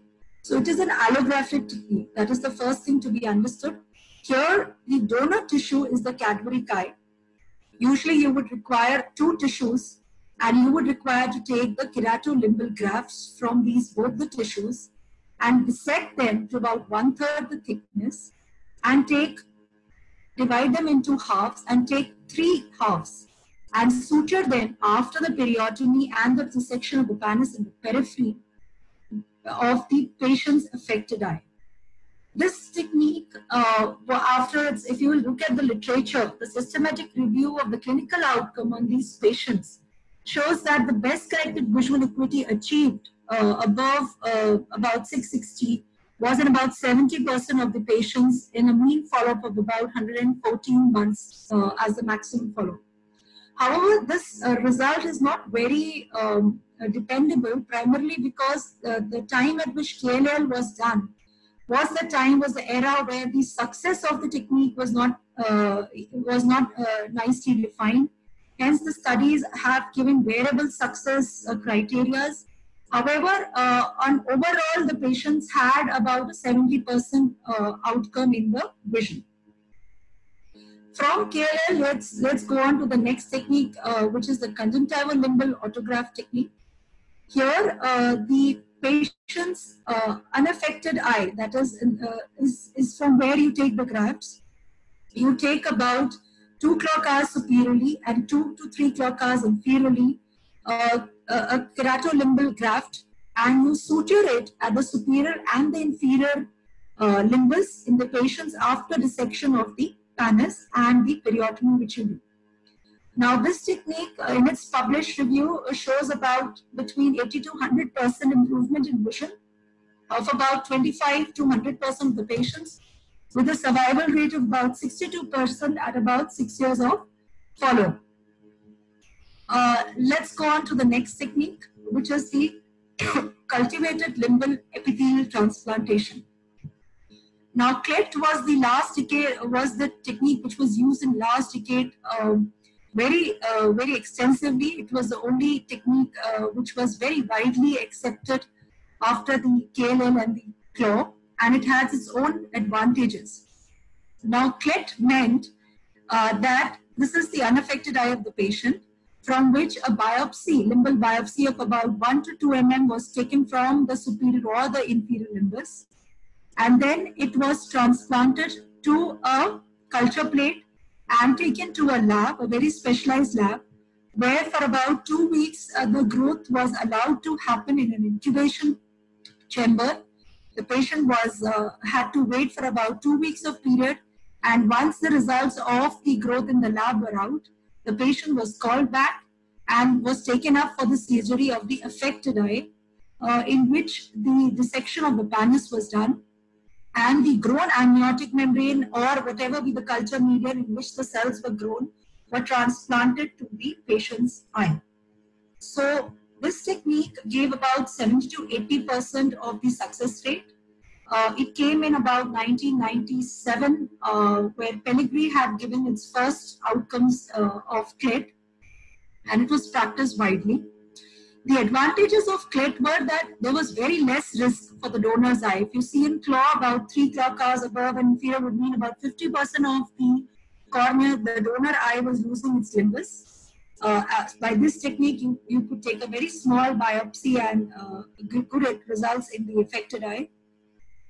So it is an allographic technique. That is the first thing to be understood. Here, the donor tissue is the cadaveric eye. Usually you would require two tissues and you would require to take the keratolimbal grafts from these both the tissues and dissect them to about one third the thickness and take divide them into halves and take three halves and suture them after the peritomy and the dissection of the pannus in the periphery of the patient's affected eye. This technique, uh, afterwards, if you look at the literature, the systematic review of the clinical outcome on these patients shows that the best corrected visual acuity achieved uh, above uh, about 660 was in about 70% of the patients in a mean follow-up of about 114 months uh, as the maximum follow-up. However, this uh, result is not very um, uh, dependable primarily because the time at which KLL was done was the time was the era where the success of the technique was not uh, was not uh, nicely defined. Hence, the studies have given variable success uh, criteria. However, uh, on overall, the patients had about a 70% uh, outcome in the vision. From KLL, let's let's go on to the next technique, uh, which is the conjunctival limbal autograft technique. Here, the patient's uh, unaffected eye, that is, uh, is, is from where you take the grafts. You take about two clock hours superiorly and two to three clock hours inferiorly, uh, a keratolimbal graft, and you suture it at the superior and the inferior uh, limbus in the patients after dissection of the and the peritomy which you do. Now, this technique uh, in its published review uh, shows about between 80 to 100% improvement in vision of about 25 to 100% of the patients with a survival rate of about 62% at about six years of follow. Uh, let's go on to the next technique, which is the cultivated limbal epithelial transplantation. Now, CLET was the last decade, was the technique which was used in last decade um, very, uh, very extensively. It was the only technique uh, which was very widely accepted after the KLL and the CLAU, and it has its own advantages. Now, CLET meant uh, that this is the unaffected eye of the patient from which a biopsy, limbal biopsy of about 1 to 2 mm was taken from the superior or the inferior limbus. And then it was transplanted to a culture plate and taken to a lab, a very specialized lab, where for about two weeks uh, the growth was allowed to happen in an incubation chamber. The patient was uh, had to wait for about two weeks of period, and once the results of the growth in the lab were out, the patient was called back and was taken up for the surgery of the affected eye, uh, in which the dissection of the pannus was done and the grown amniotic membrane or whatever be the culture medium in which the cells were grown were transplanted to the patient's eye. So this technique gave about 70 to 80% of the success rate. Uh, it came in about 1997 uh, where Pellegrini had given its first outcomes uh, of CLET and it was practiced widely. The advantages of CLET were that there was very less risk for the donor's eye. If you see in CLAU, about three clock hours above and inferior would mean about 50% of the cornea, the donor eye was losing its limbus. Uh, by this technique, you, you could take a very small biopsy and uh, good results in the affected eye.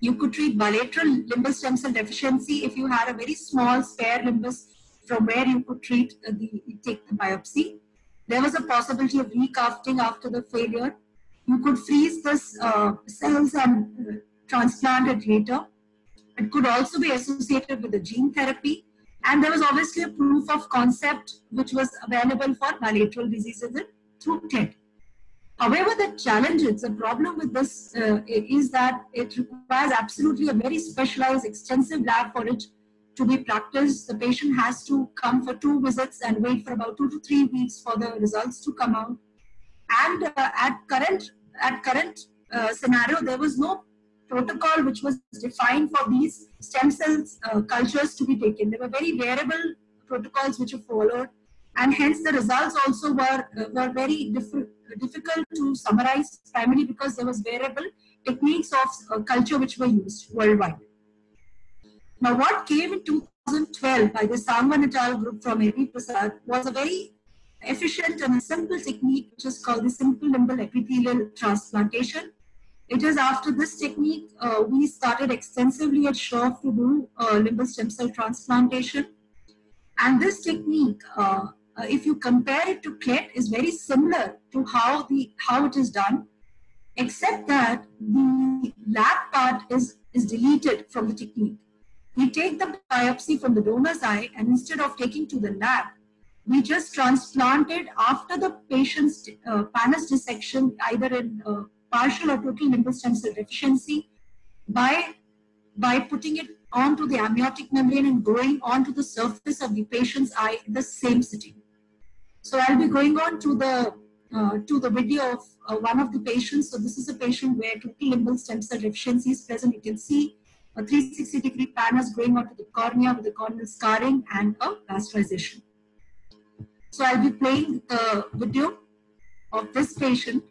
You could treat bilateral limbus stem cell deficiency if you had a very small spare limbus from where you could treat uh, the take the biopsy. There was a possibility of recafting after the failure. You could freeze the uh, cells and transplant it later. It could also be associated with the gene therapy. And there was obviously a proof of concept which was available for bilateral diseases through CLET. However, the challenges, the problem with this uh, is that it requires absolutely a very specialized, extensive lab for it to be practiced. The patient has to come for two visits and wait for about two to three weeks for the results to come out. And uh, at current at current uh, scenario, there was no protocol which was defined for these stem cells uh, cultures to be taken. There were very variable protocols which were followed, and hence the results also were uh, were very difficult to summarize, primarily because there was variable techniques of uh, culture which were used worldwide. Now, what came in 2012 by the Sangwan group from L.V. Prasad was a very efficient and simple technique which is called the simple limbal epithelial transplantation. It is after this technique uh, we started extensively at Shroff to do uh, limbal stem cell transplantation. And this technique, uh, uh if you compare it to CLET, is very similar to how the how it is done, except that the lab part is, is deleted from the technique. We take the biopsy from the donor's eye and instead of taking to the lab, we just transplanted after the patient's uh, pannus dissection, either in uh, partial or total limbal stem cell deficiency by, by putting it onto the amniotic membrane and going onto the surface of the patient's eye in the same sitting. So I'll be going on to the uh, to the video of uh, one of the patients. So this is a patient where total limbal stem cell deficiency is present. You can see a 360 degree pannus going onto the cornea with the corneal scarring and a pasteurization. So I'll be playing the video of this patient.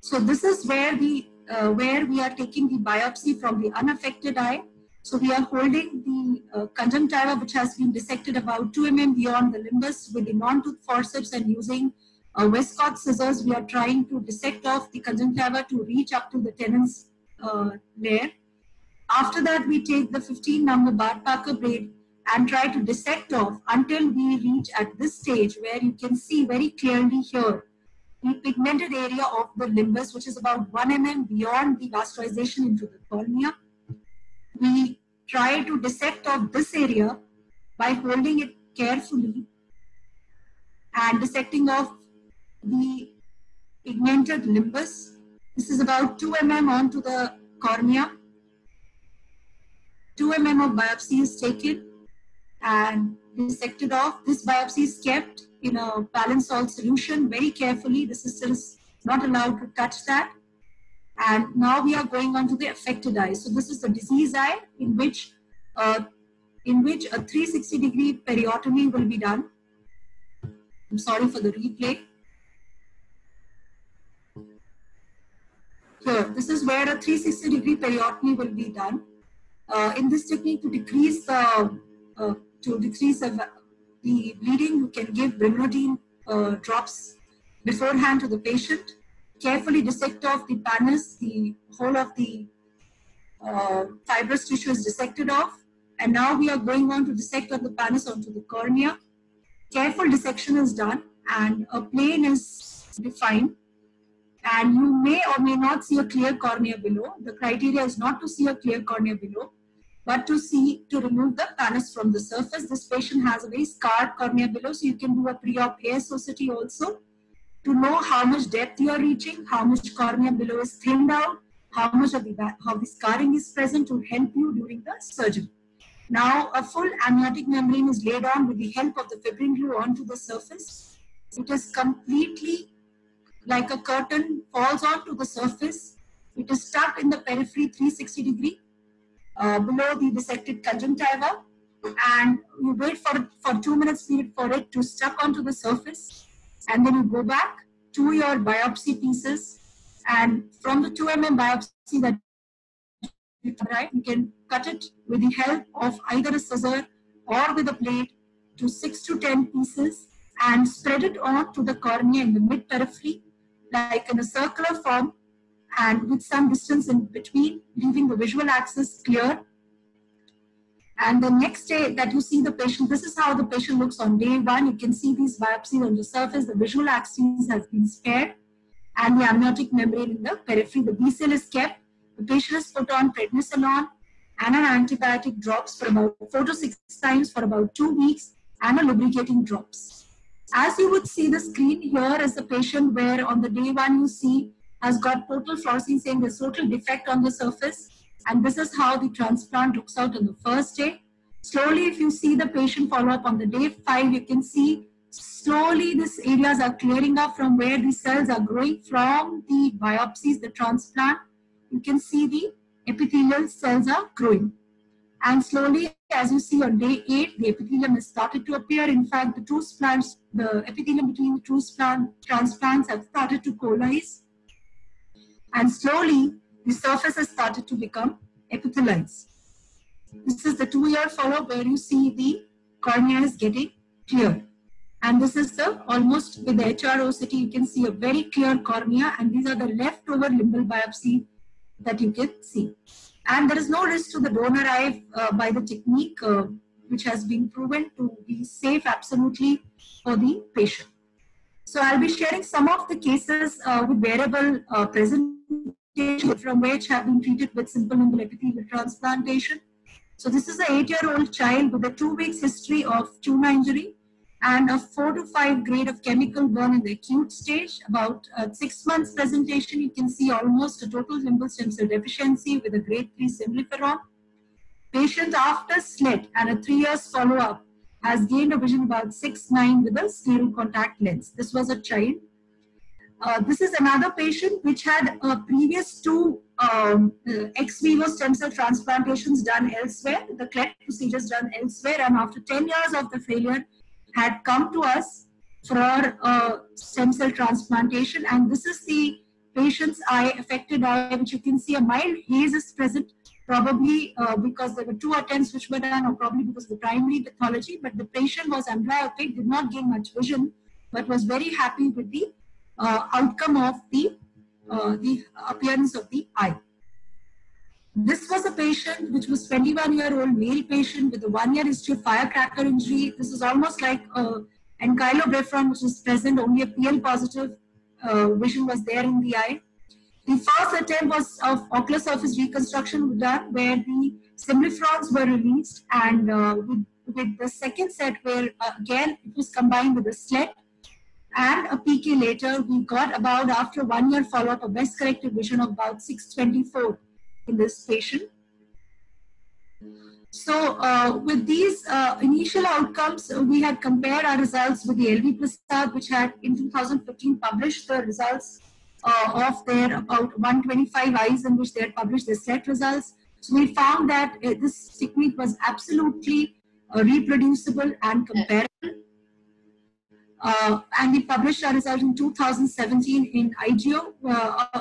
So this is where we uh, where we are taking the biopsy from the unaffected eye. So we are holding the uh, conjunctiva which has been dissected about 2 mm beyond the limbus with the non-tooth forceps and using uh, Westcott scissors, we are trying to dissect off the conjunctiva to reach up to the Tenon's uh, layer. After that, we take the 15 number Bard-Parker blade and try to dissect off until we reach at this stage where you can see very clearly here the pigmented area of the limbus, which is about 1 mm beyond the vascularization into the cornea. We try to dissect off this area by holding it carefully and dissecting off the pigmented limbus. This is about 2 mm onto the cornea. 2 mm of biopsy is taken and dissected off. This biopsy is kept in a balanced salt solution very carefully. The sister is not allowed to touch that. And now we are going on to the affected eye. So this is the disease eye in which, uh, in which a 360 degree peritomy will be done. I'm sorry for the replay. Here, this is where a 360 degree peritomy will be done. Uh, in this technique, to decrease the uh, to decrease the, the bleeding, you can give brimonidine uh, drops beforehand to the patient. Carefully dissect off the pannus, the whole of the uh, fibrous tissue is dissected off. And now we are going on to dissect off the pannus onto the cornea. Careful dissection is done and a plane is defined and you may or may not see a clear cornea below. The criteria is not to see a clear cornea below, but to see, to remove the pannus from the surface. This patient has a very scarred cornea below, so you can do a pre-op ASOCT also to know how much depth you are reaching, how much cornea below is thinned out, how much of the, how the scarring is present to help you during the surgery. Now, a full amniotic membrane is laid on with the help of the fibrin glue onto the surface. It is completely like a curtain falls onto the surface. It is stuck in the periphery 360 degree uh, below the dissected conjunctiva and you wait for, for two minutes period for it to stuck onto the surface and then you go back to your biopsy pieces and from the 2 mm biopsy that you right, you can cut it with the help of either a scissor or with a blade to 6 to 10 pieces and spread it on to the cornea in the mid periphery like in a circular form and with some distance in between, leaving the visual axis clear. And the next day that you see the patient, this is how the patient looks on day one. You can see these biopsies on the surface. The visual axis has been spared and the amniotic membrane in the periphery. The BCL is kept. The patient is put on prednisolone and an antibiotic drops for about four to six times for about two weeks and a lubricating drops. As you would see the screen here is the patient where on the day one you see has got total fluorescein saying there's total defect on the surface. And this is how the transplant looks out on the first day. Slowly, if you see the patient follow up on the day five, you can see slowly these areas are clearing up from where the cells are growing from the biopsies, the transplant. You can see the epithelial cells are growing. And slowly, as you see on day eight, the epithelium has started to appear. In fact, the two plants, the epithelium between the two plant, transplants have started to coalesce. And slowly, the surface has started to become epithelized. This is the two-year follow-up where you see the cornea is getting clear. And this is the almost with the HROCT, you can see a very clear cornea and these are the leftover limbal biopsy that you can see. And there is no risk to the donor eye uh, by the technique uh, which has been proven to be safe absolutely for the patient. So I'll be sharing some of the cases uh, with wearable uh, presentation from which have been treated with simple limbal epithelial transplantation. So this is an eight-year-old child with a two weeks history of chuna injury. And a four to five grade of chemical burn in the acute stage. About uh, six months presentation, you can see almost a total limbal stem cell deficiency with a grade 3 symblepharon. Patient after SLET and a three years follow-up has gained a vision about 6-9 with a sterile contact lens. This was a child. Uh, this is another patient which had uh, previous two um, uh, ex vivo stem cell transplantations done elsewhere, the CLET procedures done elsewhere, and after 10 years of the failure, had come to us for uh, stem cell transplantation. And this is the patient's eye, affected eye, which you can see a mild haze is present, probably uh, because there were two attempts which were done, or probably because of the primary pathology. But the patient was amblyopic, did not gain much vision, but was very happy with the uh, outcome of the, uh, the appearance of the eye. This was a patient which was 21 year old male patient with a one year history of firecracker injury. This is almost like a ankyloblepharon which is present, only a PL positive uh, vision was there in the eye. The first attempt was of ocular surface reconstruction done where the symblepharons were released and uh, with, with, the second set where uh, again it was combined with a SLET and a PK later we got about after one year follow-up a best corrected vision of about 624 in this patient. So uh, with these uh, initial outcomes, uh, we had compared our results with the LV Prasad, which had in 2015 published the results uh, of their about 125 eyes in which they had published their SLET results. So we found that uh, this technique was absolutely uh, reproducible and comparable. and we published our results in 2017 in IGEO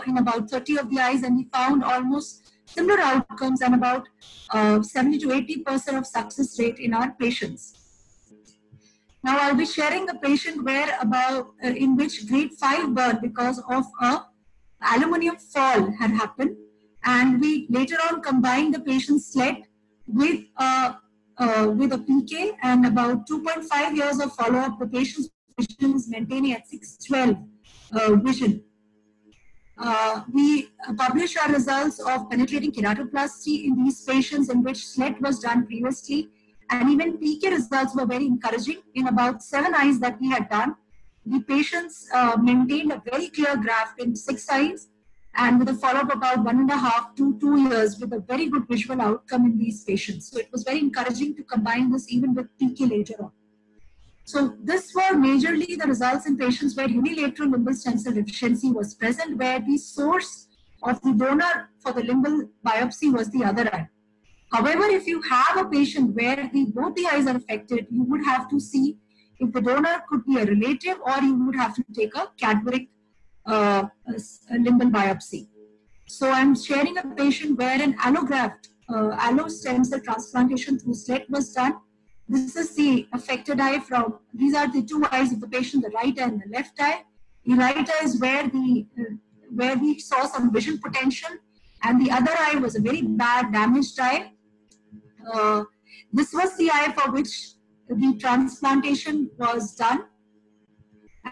in about 30 of the eyes, and we found almost similar outcomes and about uh, 70 to 80% of success rate in our patients. Now I'll be sharing a patient where about uh, in which grade 5 burn because of a aluminium fall had happened and we later on combined the patient's SLET with a, uh, with a PK and about 2.5 years of follow-up the patient's vision is maintaining at 612 uh, vision uh, we published our results of penetrating keratoplasty in these patients in which SLET was done previously. And even PK results were very encouraging. In about seven eyes that we had done, the patients uh, maintained a very clear graft in six eyes and with a follow-up about one and a half to two years with a very good visual outcome in these patients. So it was very encouraging to combine this even with PK later on. So this were majorly the results in patients where unilateral limbal stem cell deficiency was present, where the source of the donor for the limbal biopsy was the other eye. However, if you have a patient where the, both the eyes are affected, you would have to see if the donor could be a relative or you would have to take a cadaveric uh, limbal biopsy. So I'm sharing a patient where an allograft, uh, allo stem cell transplantation through SLET was done this is the affected eye from, these are the two eyes of the patient, the right eye and the left eye. The right eye is where, the, uh, where we saw some vision potential and the other eye was a very bad damaged eye. Uh, this was the eye for which the transplantation was done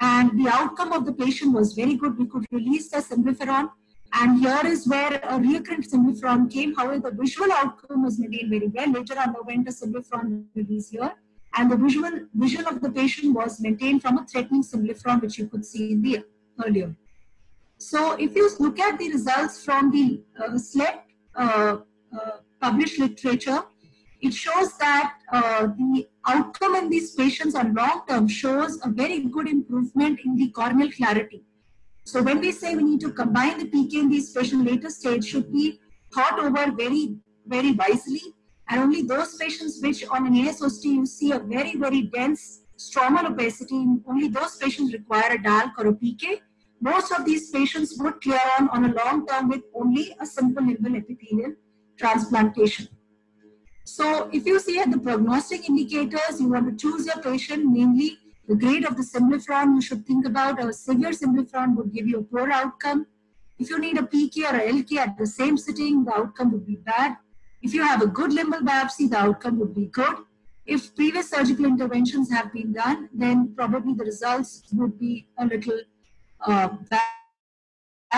and the outcome of the patient was very good. We could release the symblepharon and here is where a recurrent symblepharon came. However, the visual outcome was maintained very well. Later underwent a symblepharon release here. And the visual vision of the patient was maintained from a threatening symblepharon, which you could see in the earlier. So if you look at the results from the uh, SLET uh, uh, published literature, it shows that uh, the outcome in these patients on long term shows a very good improvement in the corneal clarity. So when we say we need to combine the PK in these patients later stage should be thought over very, very wisely. And only those patients which on an ASOCT you see a very, very dense stromal opacity, only those patients require a DALK or a PK. Most of these patients would clear on on a long term with only a simple limbal epithelial transplantation. So if you see at the prognostic indicators, you want to choose your patient, namely the grade of the symblepharon you should think about a severe symblepharon would give you a poor outcome. If you need a PK or a LK at the same sitting, the outcome would be bad. If you have a good limbal biopsy, the outcome would be good. If previous surgical interventions have been done, then probably the results would be a little uh, bad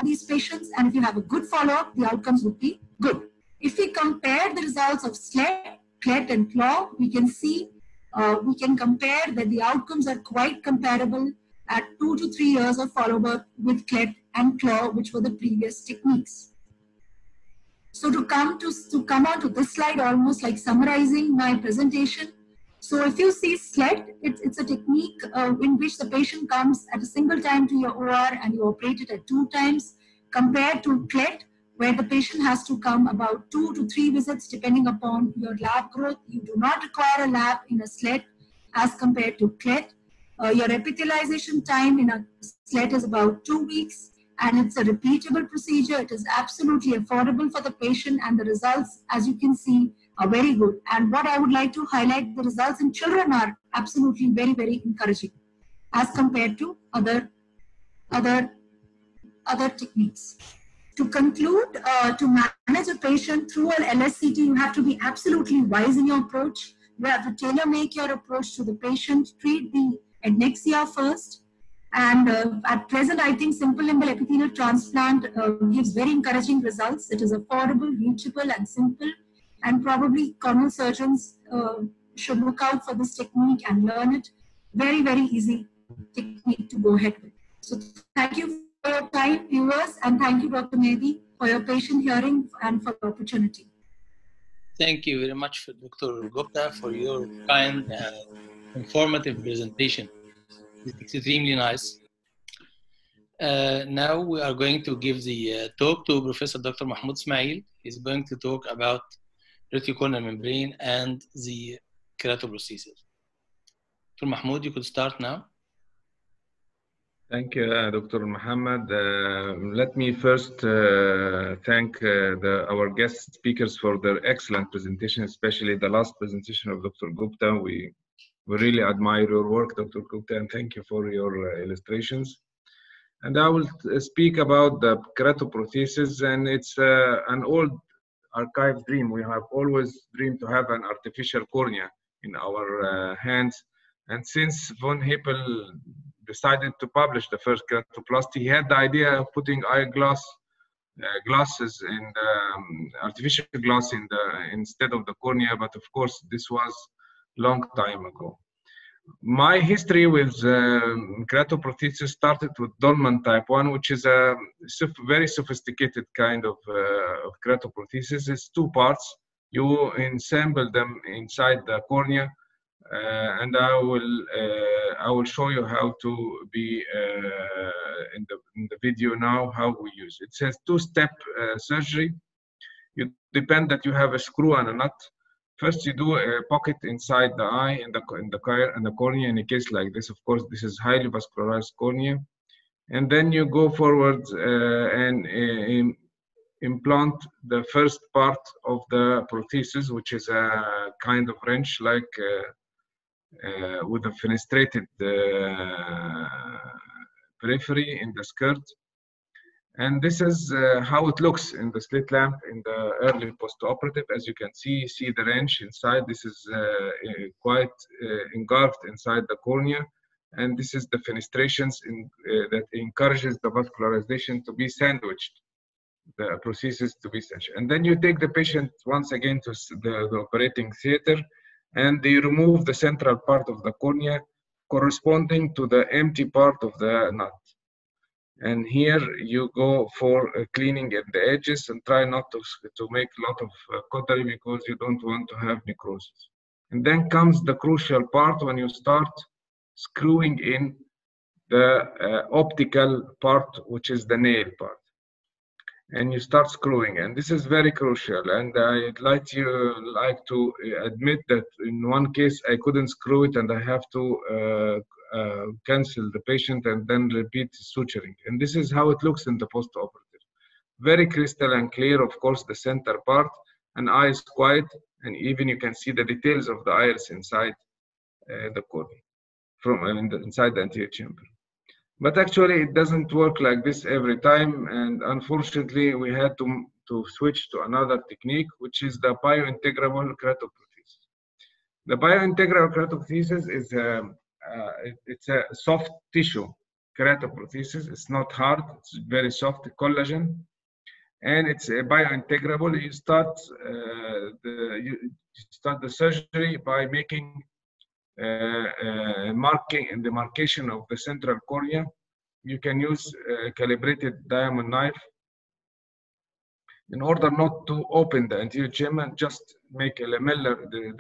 these patients. And if you have a good follow-up, the outcomes would be good. If we compare the results of SLET, CLET, and CLAU, we can see uh, we can compare that the outcomes are quite comparable at two to three years of follow-up with CLET and CLAU, which were the previous techniques. So to come to, to come on to this slide, almost like summarizing my presentation. So if you see SLET, it's, it's a technique uh, in which the patient comes at a single time to your OR and you operate it at two times compared to CLET, where the patient has to come about two to three visits depending upon your lab growth. You do not require a lab in a SLET as compared to CLET. Uh, your epithelialization time in a SLET is about two weeks and it's a repeatable procedure. It is absolutely affordable for the patient and the results, as you can see, are very good. And what I would like to highlight, the results in children are absolutely very, very encouraging as compared to other, other, other techniques. To conclude, uh, to manage a patient through an LSCT, you have to be absolutely wise in your approach. You have to tailor make your approach to the patient, treat the adnexia first. And uh, at present, I think simple limbal epithelial transplant uh, gives very encouraging results. It is affordable, reachable, and simple. And probably corneal surgeons uh, should look out for this technique and learn it. Very, very easy technique to go ahead with. So thank you your time, viewers, and thank you, Dr. Mahdy, for your patient hearing and for the opportunity. Thank you very much, Dr. Gupta, for your kind and informative presentation. It's extremely nice. Uh, now we are going to give the uh, talk to Professor Dr. Mahmoud Ismail. He's going to talk about reticular membrane and the keratoprosthesis. Dr. Mahmoud, you could start now. Thank you, uh, Dr. Muhammad. Uh, let me first uh, thank uh, the, our guest speakers for their excellent presentation, especially the last presentation of Dr. Gupta. We, we really admire your work, Dr. Gupta, and thank you for your uh, illustrations. And I will speak about the keratoprosthesis, and it's uh, an old archive dream. We have always dreamed to have an artificial cornea in our hands. And since von Hippel decided to publish the first keratoplasty, he had the idea of putting eyeglass uh, glasses the um, artificial glass in the instead of the cornea. But of course, this was long time ago. My history with um, keratoprosthesis started with Dohlman type 1, which is a very sophisticated kind of, uh, of. It's two parts. You ensemble them inside the cornea and I will uh, I will show you how to be uh, in the in the video now how we use it. Says two-step surgery. You depend that you have a screw and a nut. First, you do a pocket inside the eye in the in the the cornea. In a case like this, of course, this is highly vascularized cornea, and then you go forward uh, and uh, implant the first part of the prosthesis, which is a kind of wrench like uh, uh, with a fenestrated uh, periphery in the skirt. And this is uh, how it looks in the slit lamp in the early post-operative. As you can see, see the wrench inside. This is quite engulfed inside the cornea and this is the fenestrations in, uh, that encourages the vascularization to be sandwiched, the prosthesis to be sandwiched. And then you take the patient once again to the, the operating theater and they remove the central part of the cornea corresponding to the empty part of the nut. And here you go for cleaning at the edges and try not to, to make a lot of uh, cautery because you don't want to have necrosis. And then comes the crucial part when you start screwing in the uh, optical part, which is the nail part and you start screwing. And this is very crucial. And i'd like to like to admit that in one case i couldn't screw it and i have to uh, uh, cancel the patient and then repeat suturing. And this is how it looks in the post-operative. Very crystal and clear of course the center part. And eye is quiet and even you can see the details of the iris inside uh, the cornea from uh, inside the anterior chamber but actually, it doesn't work like this every time. And unfortunately, we had to, to switch to another technique, which is the biointegrable keratoprosthesis. The biointegrable keratoprosthesis is a, uh, it's a soft tissue keratoprosthesis. It's not hard, it's very soft collagen. And it's a biointegrable. You start, uh, the, you start the surgery by making Uh, uh, marking and demarcation of the central cornea. You can use a calibrated diamond knife in order not to open the anterior chamber, just make a lamellar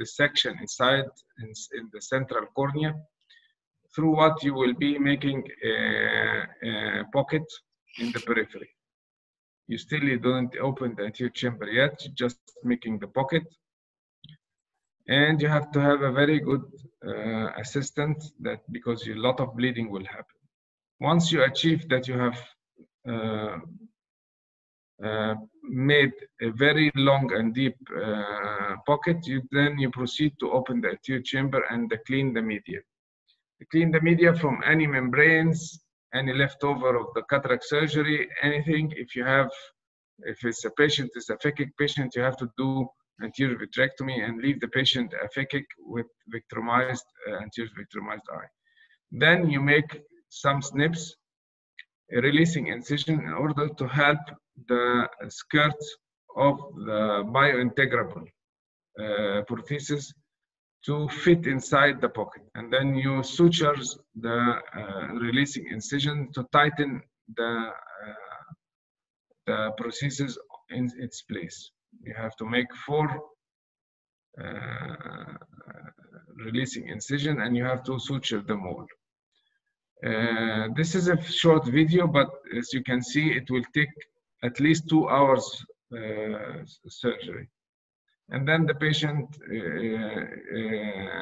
section inside in, in, the central cornea, through what you will be making a, a pocket in the periphery. You still don't open the anterior chamber yet, just making the pocket. And you have to have a very good uh, assistant that because a lot of bleeding will happen. Once you achieve that you have uh, uh, made a very long and deep uh, pocket, you then you proceed to open the anterior chamber and clean the media. clean the media from any membranes, any leftover of the cataract surgery, anything. If you have, if it's a patient, it's a phakic patient, you have to do anterior vitrectomy and leave the patient aphakic with vitrectomized uh, anterior vitrectomized eye. Then you make some snips, releasing incision in order to help the skirts of the biointegrable uh, prosthesis to fit inside the pocket. And then you sutures the uh, releasing incision to tighten the, uh, the prosthesis in its place. You have to make four uh, releasing incision and you have to suture them all. Uh, this is a short video, but as you can see, it will take at least two hours uh, surgery. And then the patient, uh, uh,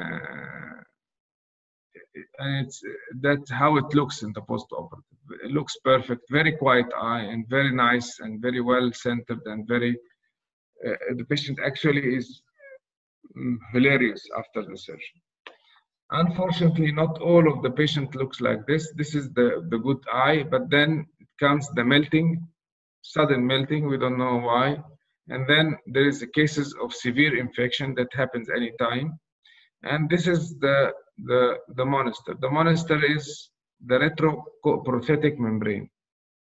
and it's that's how it looks in the post-operative. It looks perfect, very quiet eye, and very nice, and very well centered, and very. The patient actually is mm, hilarious after the surgery. Unfortunately, not all of the patient looks like this. This is the, the good eye, but then comes the melting sudden melting, we don't know why. And then there is the cases of severe infection that happens anytime. And this is the, the, the monoster. The monoster is the retroprosthetic membrane,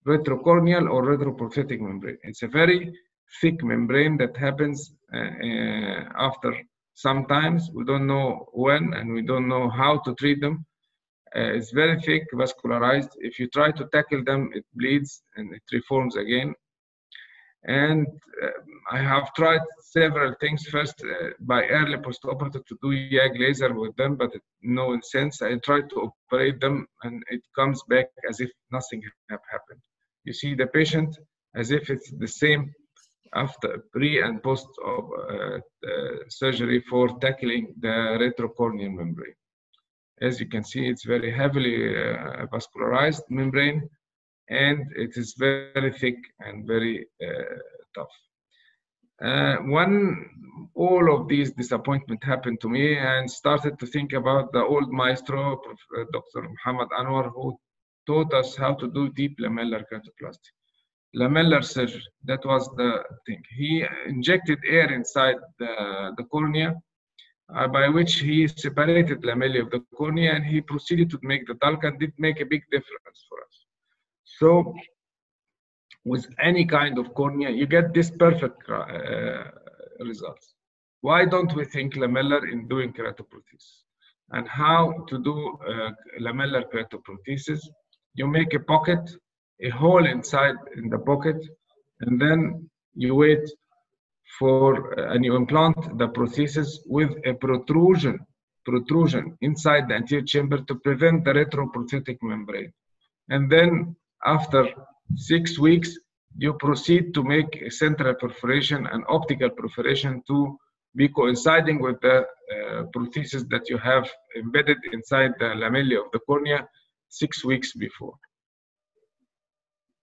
retrocorneal or retroprosthetic membrane. It's a very thick membrane that happens uh, uh, after sometimes. We don't know when and we don't know how to treat them. Uh, it's very thick, vascularized. If you try to tackle them, it bleeds and it reforms again. And uh, I have tried several things. First, uh, by early postoperative to do YAG laser with them, but no sense. I tried to operate them, and it comes back as if nothing happened. You see the patient as if it's the same after pre and post of uh, surgery for tackling the retrocorneal membrane. As you can see, it's very heavily uh, vascularized membrane and it is very thick and very uh, tough. Uh, when all of these disappointment happened to me and started to think about the old maestro, uh, Dr. Muhammad Anwar, who taught us how to do deep lamellar keratoplasty. Lamellar surgery, that was the thing. He injected air inside the, the cornea uh, by which he separated lamellae of the cornea and he proceeded to make the DALK and did make a big difference for us. So with any kind of cornea, you get this perfect uh, results. Why don't we think lamellar in doing keratoprothesis? And how to do uh, lamellar keratoprothesis? You make a pocket, a hole inside in the pocket, and then you wait for uh, and you implant the prosthesis with a protrusion protrusion inside the anterior chamber to prevent the retroprosthetic membrane. And then after six weeks, you proceed to make a central perforation and optical perforation to be coinciding with the uh, prosthesis that you have embedded inside the lamellae of the cornea six weeks before.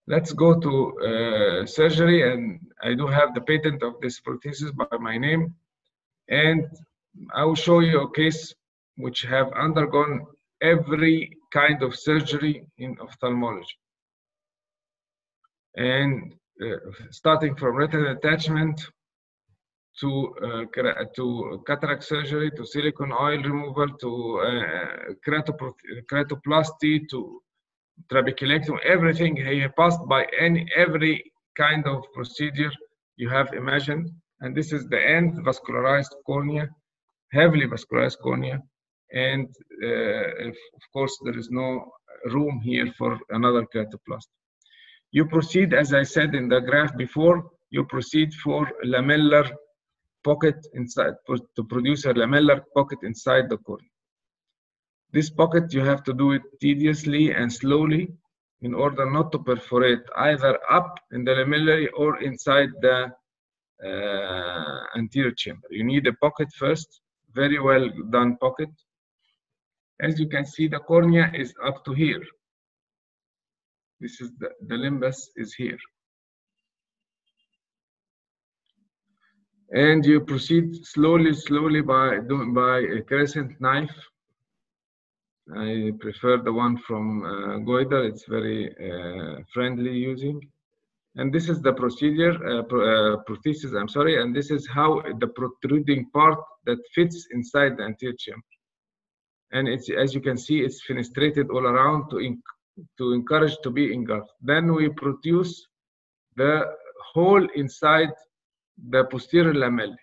Let's go to uh, surgery and I do have the patent of this prosthesis by my name. And I will show you a case which have undergone every kind of surgery in ophthalmology. And uh, starting from retinal attachment to uh, to cataract surgery, to silicone oil removal, to uh, keratoplasty, to trabeculectomy, everything he passed by any every kind of procedure you have imagined. And this is the end vascularized cornea, heavily vascularized cornea. And uh, if, of course, there is no room here for another keratoplasty. You proceed, as I said in the graph before, you proceed for lamellar pocket inside to produce a lamellar pocket inside the cornea. This pocket you have to do it tediously and slowly in order not to perforate either up in the lamellary or inside the uh, anterior chamber. You need a pocket first, very well done pocket. As you can see, the cornea is up to here. This is the, the limbus is here. And you proceed slowly, slowly by, doing by a crescent knife. I prefer the one from uh, Geuder. It's very uh, friendly using. And this is the procedure, uh, uh, prosthesis, I'm sorry, and this is how the protruding part that fits inside the anterior chamber. And it's, as you can see, it's fenestrated all around to, to encourage to be engulfed. Then we produce the hole inside the posterior lamellae,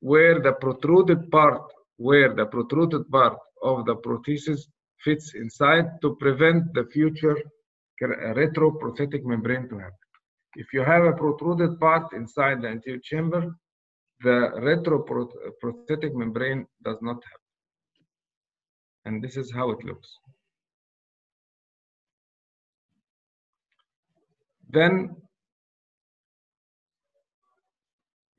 where the protruded part, where the protruded part of the prosthesis fits inside to prevent the future retroprosthetic membrane to happen. If you have a protruded part inside the anterior chamber, the retroprosthetic membrane does not happen. And this is how it looks. Then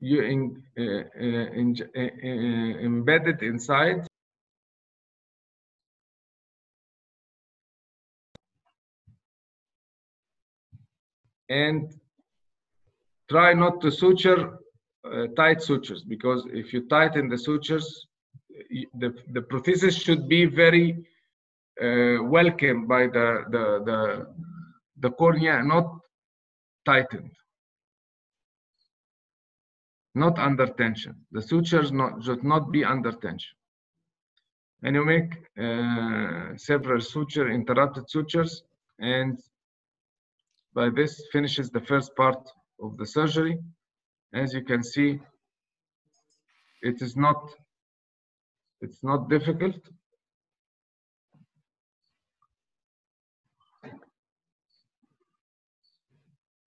you in, uh, uh, in, uh, embed it inside and try not to suture uh, tight sutures because if you tighten the sutures the, the prosthesis should be very uh, welcomed by the, the, the, the cornea not tightened not under tension. The sutures not, should not be under tension. And you make uh, several suture, interrupted sutures, and by this finishes the first part of the surgery. As you can see, it is not, it's not difficult.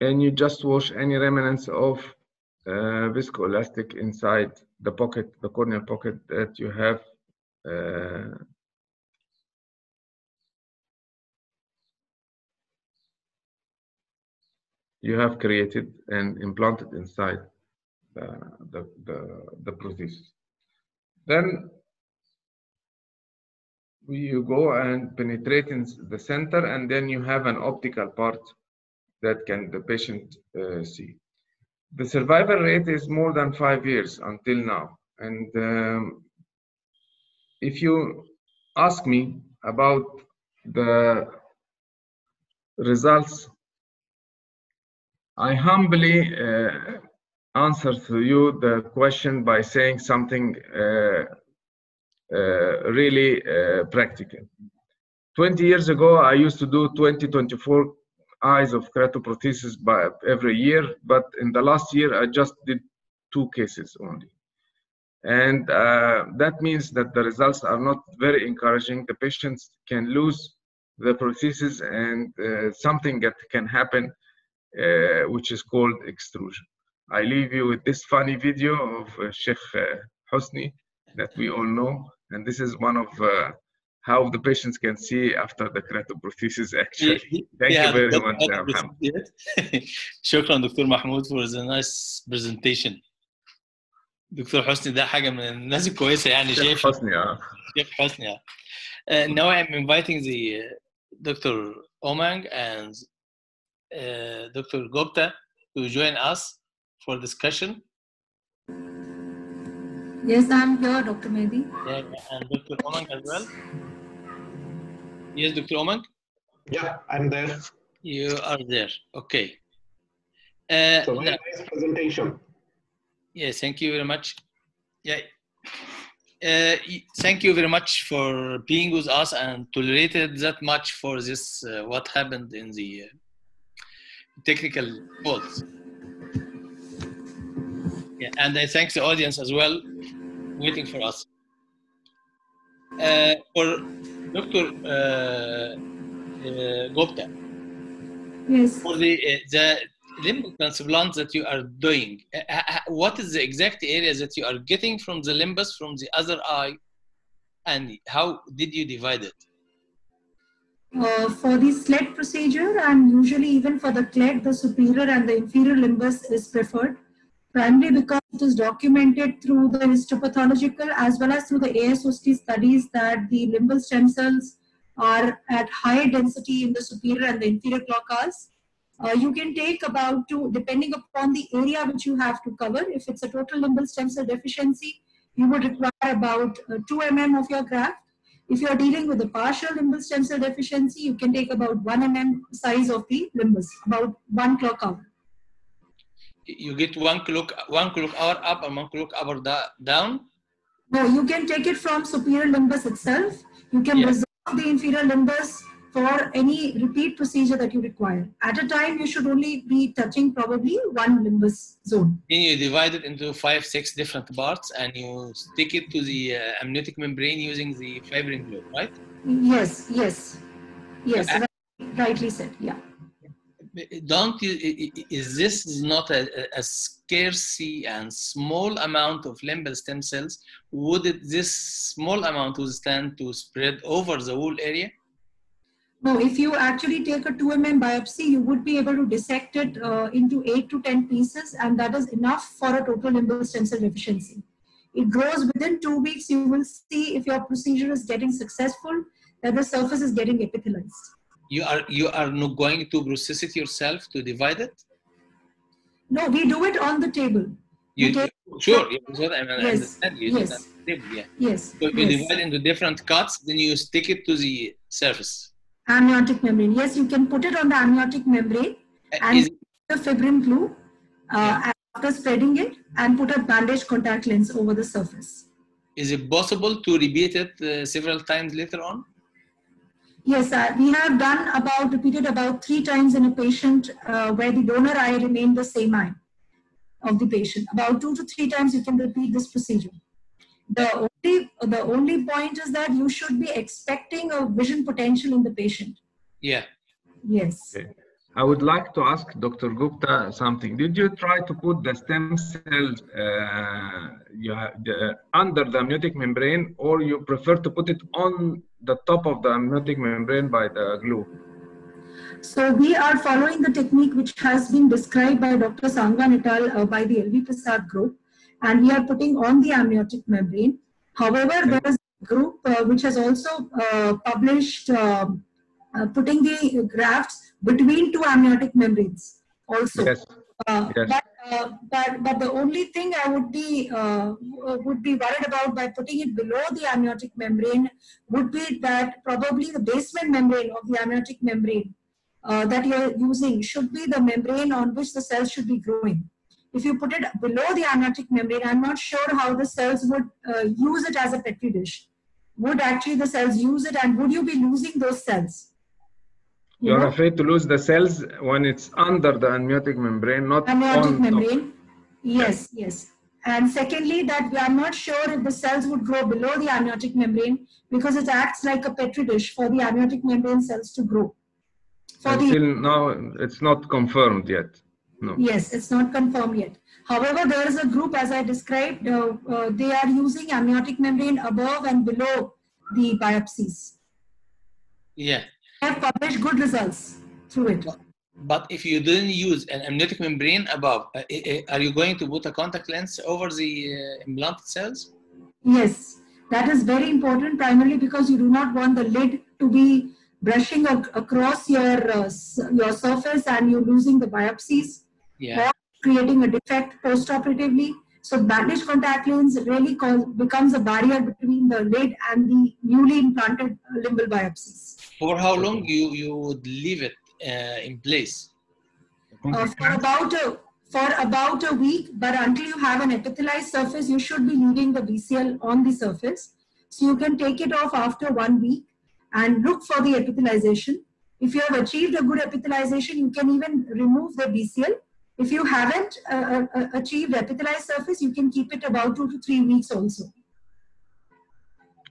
And you just wash any remnants of uh, viscoelastic inside the pocket, the corneal pocket that you have uh, you have created and implanted inside the, the, the, the prosthesis. Then you go and penetrate in the center and then you have an optical part that can the patient uh, see the survival rate is more than five years until now. And um, if you ask me about the results, I humbly uh, answer to you the question by saying something uh, uh, really practical. 20 years ago, I used to do 20, 24 eyes of keratoprosthesis by every year, but in the last year I just did two cases only. And uh, that means that the results are not very encouraging. The patients can lose the prosthesis and uh, something that can happen, uh, which is called extrusion. I leave you with this funny video of uh, Sheikh uh, Hosni that we all know. And this is one of uh, how the patients can see after the keratoprosthesis actually. Thank yeah, you very much, Mohammed. شكرا Dr. Mahmoud, for the nice presentation. دكتور حسني ده حاجه من الناس الكويسه يعني شايف حسني اه حسني اه now I'm inviting the Dr. Umang and Dr. Gupta to join us for discussion. Yes, I'm here, Dr. Mahdy. Yeah, and Dr. Umang as well. Yes, Dr. Umang? Yeah, I'm there. You are there. Okay. Uh, so very nice presentation. Yes, thank you very much. Yeah. Uh, thank you very much for being with us and tolerated that much for this uh, what happened in the uh, technical faults. Yeah, and I thank the audience as well waiting for us. uh, for Dr. Uh, uh, Gupta, Yes. for the uh, the limb transplant that you are doing, uh, uh, what is the exact area that you are getting from the limbus from the other eye, and how did you divide it? Uh, for the SLET procedure and usually even for the CLET, the superior and the inferior limbus is preferred, primarily because it is documented through the histopathological as well as through the ASOCT studies that the limbal stem cells are at high density in the superior and the inferior cloacas. Uh, you can take about two, depending upon the area which you have to cover. If it's a total limbal stem cell deficiency, you would require about uh, 2 mm of your graft. If you are dealing with a partial limbal stem cell deficiency, you can take about 1 mm size of the limbus, about 1 clock hour. You get one clock one clock hour up and one clock hour da- down. No, you can take it from superior limbus itself. You can Yeah. resolve the inferior limbus for any repeat procedure that you require. At a time, you should only be touching probably one limbus zone. Then you divide it into five, six different parts, and you stick it to the uh, amniotic membrane using the fibrin glue, right? Yes, yes, yes, Uh, right- rightly said, yeah. Don't you? Is this is not a, a- scarcity and small amount of limbal stem cells? Would it, this small amount would stand to spread over the whole area? No, if you actually take a 2 mm biopsy, you would be able to dissect it uh, into 8 to 10 pieces, and that is enough for a total limbal stem cell deficiency. It grows within two weeks. You will see if your procedure is getting successful, that the surface is getting epithelialized. You are you are not going to process it yourself to divide it. No, we do it on the table. You, Okay. Sure, you I mean, I Yes, understand. You yes. yeah. Yes. So you yes. divide into different cuts, then you stick it to the surface. Amniotic membrane. Yes, you can put it on the amniotic membrane Uh, and Is, the fibrin glue uh, after spreading it and put a bandage contact lens over the surface. is it possible to repeat it uh, several times later on? Yes, uh, we have done about, repeated about three times in a patient uh, where the donor eye remained the same eye of the patient. About two to three times you can repeat this procedure. The the only point is that you should be expecting a vision potential in the patient. Yeah. Yes. Okay. I would like to ask Dr. Gupta something. Did you try to put the stem cells uh, you have the, under the amniotic membrane, or you prefer to put it on the top of the amniotic membrane by the glue? So we are following the technique which has been described by Dr. Sangwan et al. Uh, by the LV Prasad group, and we are putting on the amniotic membrane. However, there is a group uh, which has also uh, published um, uh, putting the grafts between two amniotic membranes also. Yes. Uh, Yes. but, uh, but but the only thing I would be uh, would be worried about by putting it below the amniotic membrane would be that probably the basement membrane of the amniotic membrane uh, that you're using should be the membrane on which the cells should be growing. If you put it below the amniotic membrane, I'm not sure how the cells would uh, use it as a petri dish. Would actually the cells use it, and would you be losing those cells? You You're know? afraid to lose the cells when it's under the amniotic membrane, not amniotic on top. membrane. Yes, yes. And secondly, that we are not sure if the cells would grow below the amniotic membrane because it acts like a petri dish for the amniotic membrane cells to grow. For the Until now, it's not confirmed yet. No. yes, it's not confirmed yet. However, there is a group, as I described, uh, uh, they are using amniotic membrane above and below the biopsies. Yeah. They have published good results through it. But if you didn't use an amniotic membrane above, uh, uh, are you going to put a contact lens over the uh, implanted cells? Yes, that is very important primarily because you do not want the lid to be brushing ac- across your uh, your surface and you're losing the biopsies Yeah. creating a defect postoperatively. So bandage contact lens really cause, becomes a barrier between the lid and the newly implanted uh, limbal biopsies. For how long you you would leave it uh, in place? Uh, for about a for about a week, but until you have an epithelialized surface, you should be leaving the BCL on the surface. So you can take it off after one week and look for the epithelialization. If you have achieved a good epithelialization, you can even remove the BCL. If you haven't uh, uh, uh achieved epithelialized surface, you can keep it about two to three weeks also.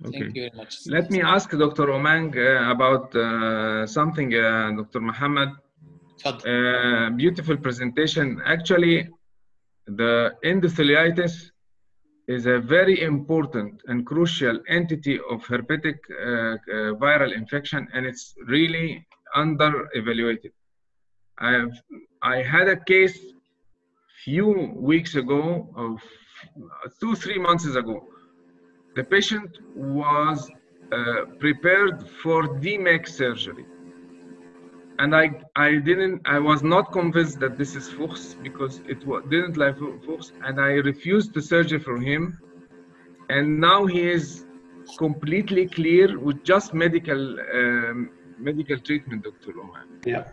Okay. Thank you very much. Let me ask Dr. Umang uh, about uh, something, uh, Dr. Mohammed. Uh, beautiful presentation. Actually, the endotheliitis is a very important and crucial entity of herpetic viral infection, and it's really under evaluated. I've I had a case few weeks ago, of two three months ago. The patient was uh, prepared for DMEK surgery and I I didn't I was not convinced that this is Fuchs because it didn't like Fu- Fuchs and I refused the surgery for him and now he is completely clear with just medical um, medical treatment Dr. Omar. Yeah.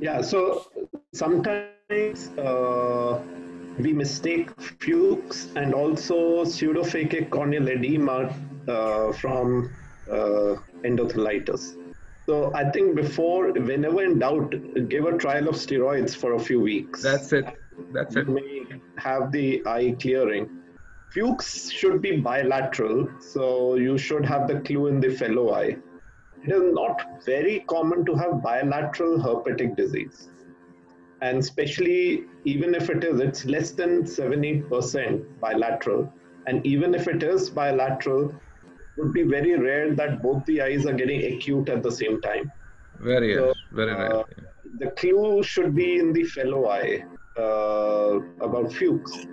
Yeah. So sometimes uh, we mistake Fuchs and also pseudophakic corneal edema uh, from uh, endothelitis. So I think before, whenever in doubt, give a trial of steroids for a few weeks. That's it. That's you it. may have the eye clearing. Fuchs should be bilateral, so you should have the clue in the fellow eye. It is not very common to have bilateral herpetic disease. And especially, even if it is, it's less than 7 8% bilateral. And even if it is bilateral, it would be very rare that both the eyes are getting acute at the same time. Very So, rare. Very rare. uh, the clue should be in the fellow eye uh, about Fuchs.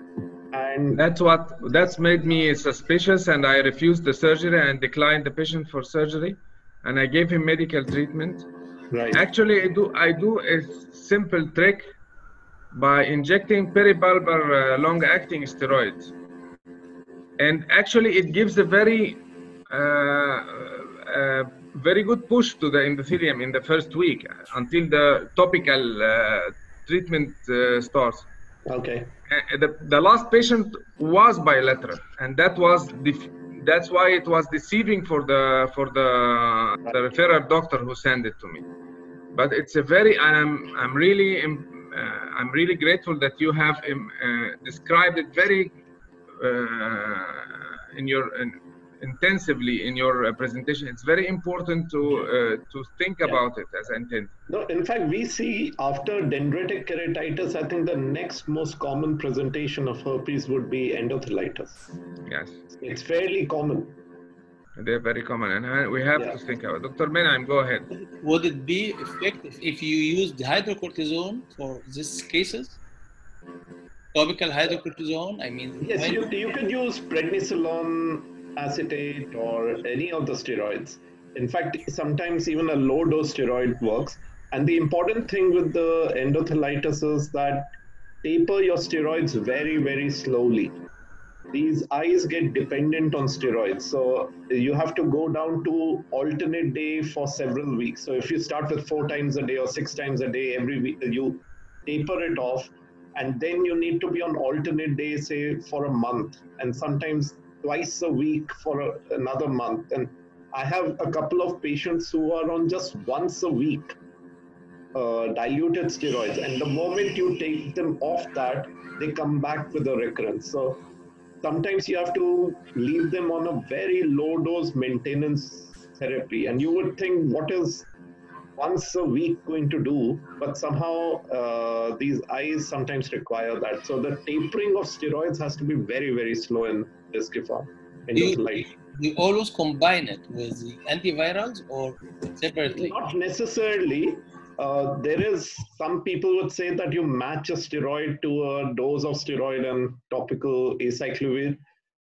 And That's what that's made me suspicious, and I refused the surgery and declined the patient for surgery, and I gave him medical treatment. right, Actually, I do I do a simple trick by injecting peribulbar uh, long-acting steroids, and actually it gives a very uh, uh, very good push to the endothelium in the first week until the topical uh, treatment uh, starts. okay, Uh, the, the last patient was bilateral and that was the that's why it was deceiving for the for the the referral doctor who sent it to me. But it's a very i'm i'm really uh, i'm really grateful that you have uh, described it very uh, in your in, intensively in your uh, presentation it's very important to uh, to think about it as intent no, in fact, we see after dendritic keratitis, I think the next most common presentation of herpes would be endothelitis. yes It's fairly common. they're very common and uh, we have Yeah. to think about it. dr Menaim, go ahead Would it be effective if you use the hydrocortisone for these cases? Topical hydrocortisone, I mean, Yes, you, you could use prednisolone acetate or any of the steroids. In fact, sometimes even a low dose steroid works. And the important thing with the endothelitis is that taper your steroids very, very slowly. These eyes get dependent on steroids. So you have to go down to alternate day for several weeks. So if you start with four times a day or six times a day every week, you taper it off and then you need to be on alternate days say for a month and sometimes twice a week for another month. And i have a couple of patients who are on just once a week uh, diluted steroids. And the moment you take them off that they come back with a recurrence. So sometimes you have to leave them on a very low dose maintenance therapy. And you would think what is once a week going to do, but somehow uh, these eyes sometimes require that. So the tapering of steroids has to be very, very slow. In disciform. Do you, endothelitis. do you always combine it with the antivirals or separately? Not necessarily. Uh, there is some people would say that you match a steroid to a dose of steroid and topical acyclovir.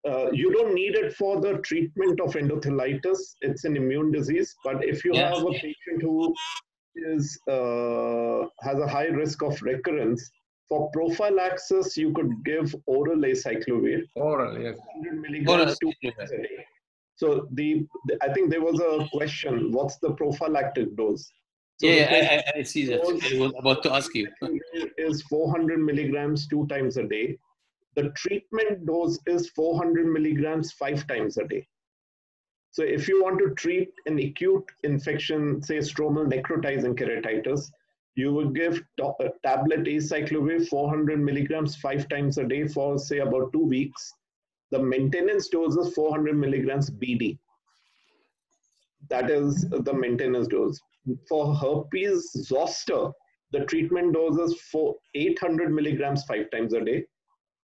Uh, you don't need it for the treatment of endothelitis. It's an immune disease. But if you Yes. have a patient who is uh, has a high risk of recurrence, for prophylaxis, you could give oral acyclovir, oral yes 100 milligrams two Oral times a day. So the, the I think there was a question: What's the prophylactic dose? So the Yeah, I, I, I see that. I was about to ask you. is 400 milligrams two times a day. The treatment dose is 400 milligrams five times a day. So if you want to treat an acute infection, say stromal necrotizing keratitis, you would give tablet acyclovir 400 milligrams five times a day for say about two weeks. the maintenance dose is 400 milligrams BD. That is the maintenance dose. For herpes zoster, the treatment dose is for 800 milligrams five times a day.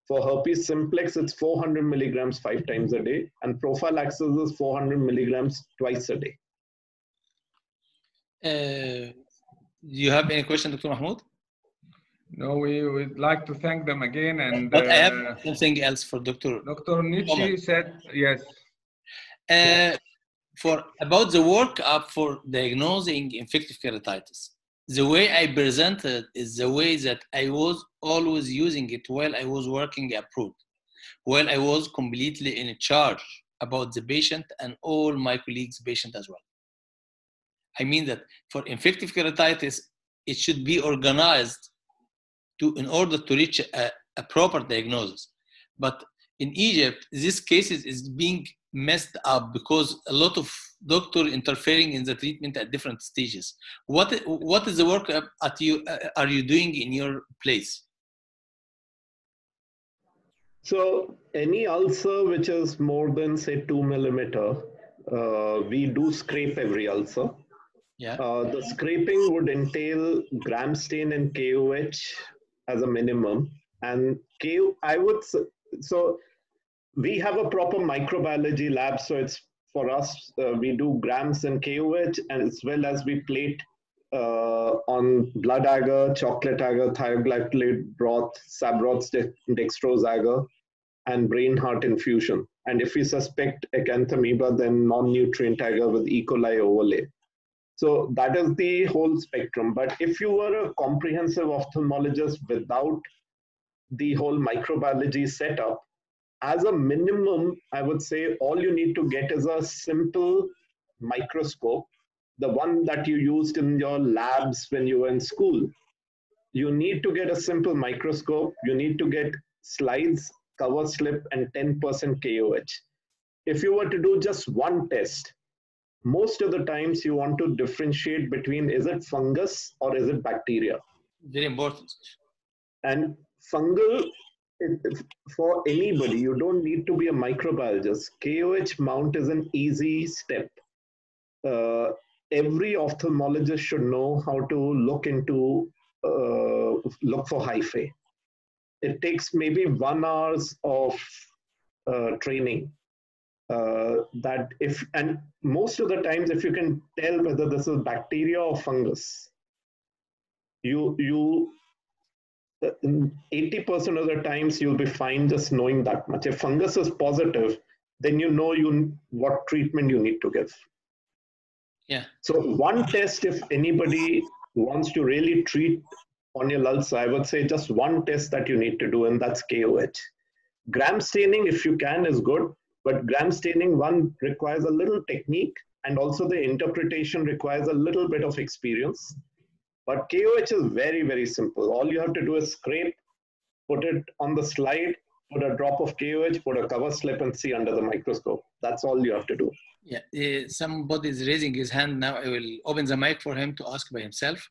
For herpes simplex, it's 400 milligrams five times a day, and prophylaxis is 400 milligrams twice a day. Uh, do you have any question, Dr. Mahmoud? No, we would like to thank them again. And But I uh, have something else for Dr. Dr. Nietzsche said yes. Uh, for about the work up for diagnosing infective keratitis. The way I present it is the way that I was always using it while I was working abroad, while I was completely in charge about the patient and all my colleagues' patient as well. I mean that for infective keratitis, it should be organized to in order to reach a, a proper diagnosis. But in Egypt, this cases is being messed up because a lot of doctor interfering in the treatment at different stages. What what is the work at you uh, are you doing in your place? So any ulcer which is more than say two millimeter, uh, we do scrape every ulcer. Yeah. Uh, the scraping would entail gram stain and KOH as a minimum, and KO I would so we have a proper microbiology lab, so it's for us uh, we do grams and KOH and as well as we plate uh, on blood agar, chocolate agar, thioglycolate broth, sabroth, de- dextrose agar, and brain heart infusion. And if we suspect acanthamoeba, then non-nutrient agar with E. coli overlay. So that is the whole spectrum. But if you were a comprehensive ophthalmologist without the whole microbiology setup, as a minimum, I would say all you need to get is a simple microscope, the one that you used in your labs when you were in school. You need to get a simple microscope, you need to get slides, cover slip, and 10% KOH. If you were to do just one test, most of the times you want to differentiate between is it fungus or is it bacteria? Very important. and fungal for anybody. You don't need to be a microbiologist. Koh mount is an easy step. Uh, every ophthalmologist should know how to look into uh, look for hyphae. It takes maybe one hours of uh, training uh, that if and most of the times if you can tell whether this is bacteria or fungus you you uh, 80% of the times you'll be fine just knowing that much. If fungus is positive then you know you what treatment you need to give. Yeah. so one test if anybody wants to really treat on your ulcer i would say just one test that you need to do and that's koh gram staining if you can is good but gram staining one requires a little technique and also the interpretation requires a little bit of experience but KOH is very, very simple. All you have to do is scrape, put it on the slide, put a drop of KOH, put a cover slip, and see under the microscope. That's all you have to do. Yeah. Uh, somebody is raising his hand now. I will open the mic for him to ask by himself.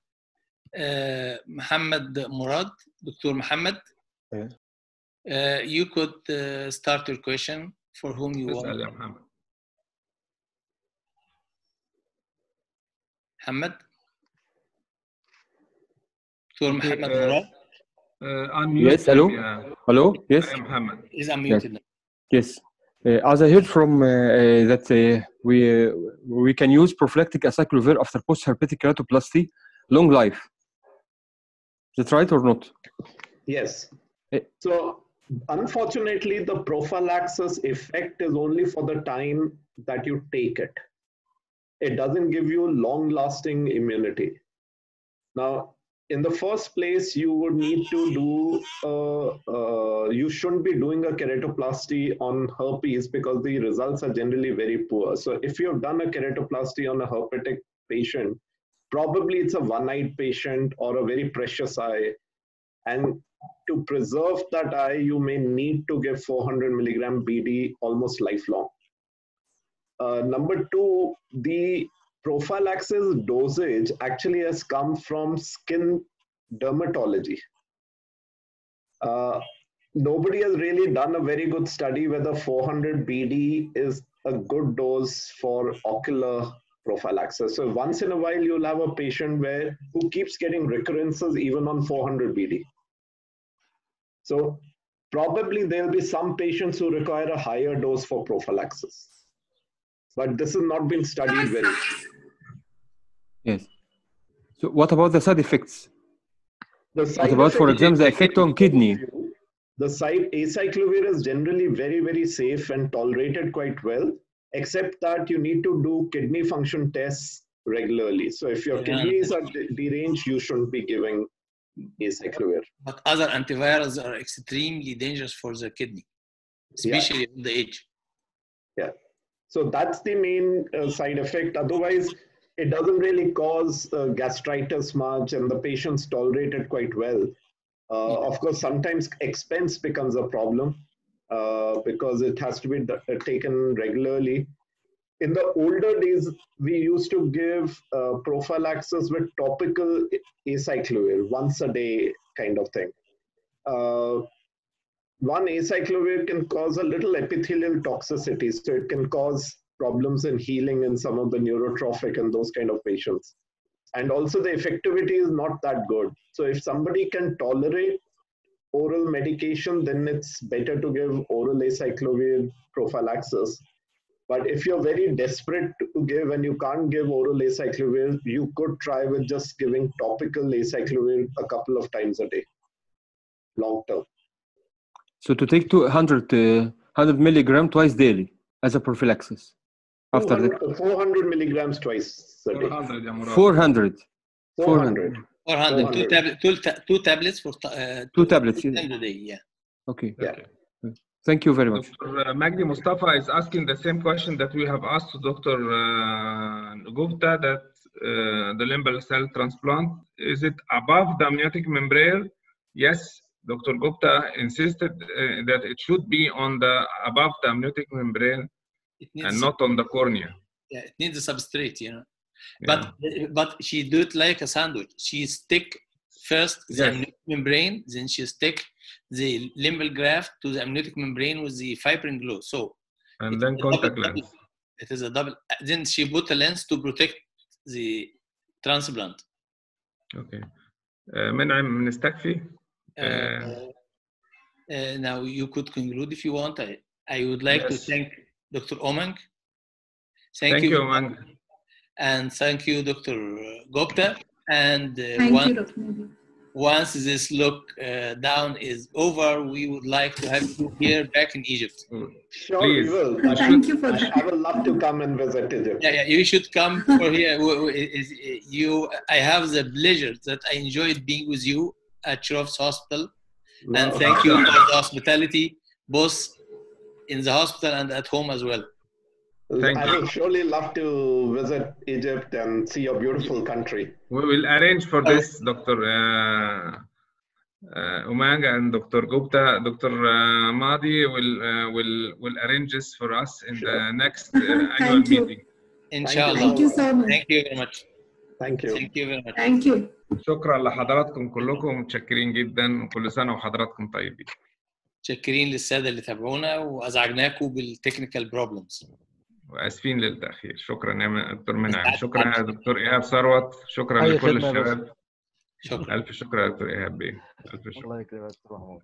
Uh, Muhammad Murad, Dr. Muhammad. Yeah. Uh, you could uh, start your question for whom you اسأل want. يا محمد. Muhammad. Dr. Muhammad uh, Murad Uh, unmute Yes, hello? him, يا Hello? Yes? يا محمد. is unmuted. now. Yes. Uh, as I heard from uh, uh, that uh, we uh, we can use prophylactic acyclovir after post-herpetic keratoplasty, long life. Is that right or not? Yes. Eh. So, unfortunately, the prophylaxis effect is only for the time that you take it. It doesn't give you long lasting immunity. Now, in the first place, you would need to do, uh, uh, you shouldn't be doing a keratoplasty on herpes because the results are generally very poor. So, if you have done a keratoplasty on a herpetic patient, probably it's a one eyed patient or a very precious eye. And to preserve that eye, you may need to give 400 milligram BD almost lifelong. Uh, number two, the prophylaxis dosage actually has come from skin dermatology. Uh, nobody has really done a very good study whether 400 BD is a good dose for ocular prophylaxis. So once in a while, you'll have a patient where who keeps getting recurrences even on 400 BD. So probably there'll be some patients who require a higher dose for prophylaxis. But this has not been studied very. Yes. So what about the side effects? The What side about, for example, the effect on kidney? The side acyclovir is generally very, very safe and tolerated quite well, except that you need to do kidney function tests regularly. So if your kidneys are deranged, you shouldn't be giving acyclovir. But other antivirals are extremely dangerous for the kidney, especially in the age. Yeah. So that's the main uh, side effect. Otherwise, it doesn't really cause uh, gastritis much, and the patients tolerate it quite well. Uh, of course, sometimes expense becomes a problem uh, because it has to be d- uh, taken regularly. In the older days, we used to give uh, prophylaxis with topical acyclovir once a day kind of thing. Uh, one acyclovir can cause a little epithelial toxicity, so it can cause problems in healing in some of the neurotrophic and those kind of patients. And also, the effectivity is not that good. So, if somebody can tolerate oral medication, then it's better to give oral acyclovir prophylaxis. But if you're very desperate to give and you can't give oral acyclovir, you could try with just giving topical acyclovir a couple of times a day, long term. So to take 200 uh, 100 milligram twice daily as a prophylaxis after the 400 milligrams twice a day. 400. 400. 400. 400. 400. Two, tab- two, ta- two tablets for uh, two, two tablets. Two times a day, yeah. Okay. Yeah. Okay. Thank you very much. Dr. Magdi Mustafa is asking the same question that we have asked to Dr. uh, Gupta that uh, the limbal cell transplant, is it above the amniotic membrane? Yes, Dr. Gupta insisted uh, that it should be on the above the amniotic membrane and not on the cornea. yeah, it needs a substrate, you know. Yeah. But but she do it like a sandwich. She stick first the Yes. amniotic membrane, then she stick the limbal graft to the amniotic membrane with the fibrin glue. So and then contact lens. It is a double. Then she put a lens to protect the transplant. Okay. Uh, منعم بنستكفي. Uh, uh, now you could conclude if you want. I, I would like yes. to thank Dr. Umang. Thank, thank you, you Umang. And thank you, Dr. Gupta. And uh, thank one, you, Dr. Mahdy. once this look uh, down is over, we would like to have you here back in Egypt. Sure, Please. we will. I, Thank you for I, that. I would love to come and visit Egypt. Yeah, yeah, you should come for here. W- w- is- is- You, I have the pleasure that I enjoyed being with you at Shroff's Hospital, and thank you for the hospitality, both in the hospital and at home as well. Thank I you. would surely love to visit Egypt and see your beautiful country. We will arrange for this, Dr. Uh, uh, Umang and Dr. Gupta. Dr. Uh, Madi will, uh, will, will arrange this for us in the next uh, annual Thank you. meeting. Inshallah. Thank you so much. Thank you very much. Thank you. Thank you very much. Thank you. شكرا لحضراتكم كلكم متشكرين جدا وكل سنة وحضراتكم طيبين. متشكرين للساده اللي تابعونا وازعجناكم بالتكنيكال بروبلمز وآسفين للتأخير. شكرا يا دكتور منعم. شكرا يا دكتور إيهاب ثروت. شكرا لكل. الشباب. شكرا. ألف شكر يا دكتور إيهاب بيه. ألف شكر. الله يكرمك. يا دكتور محمود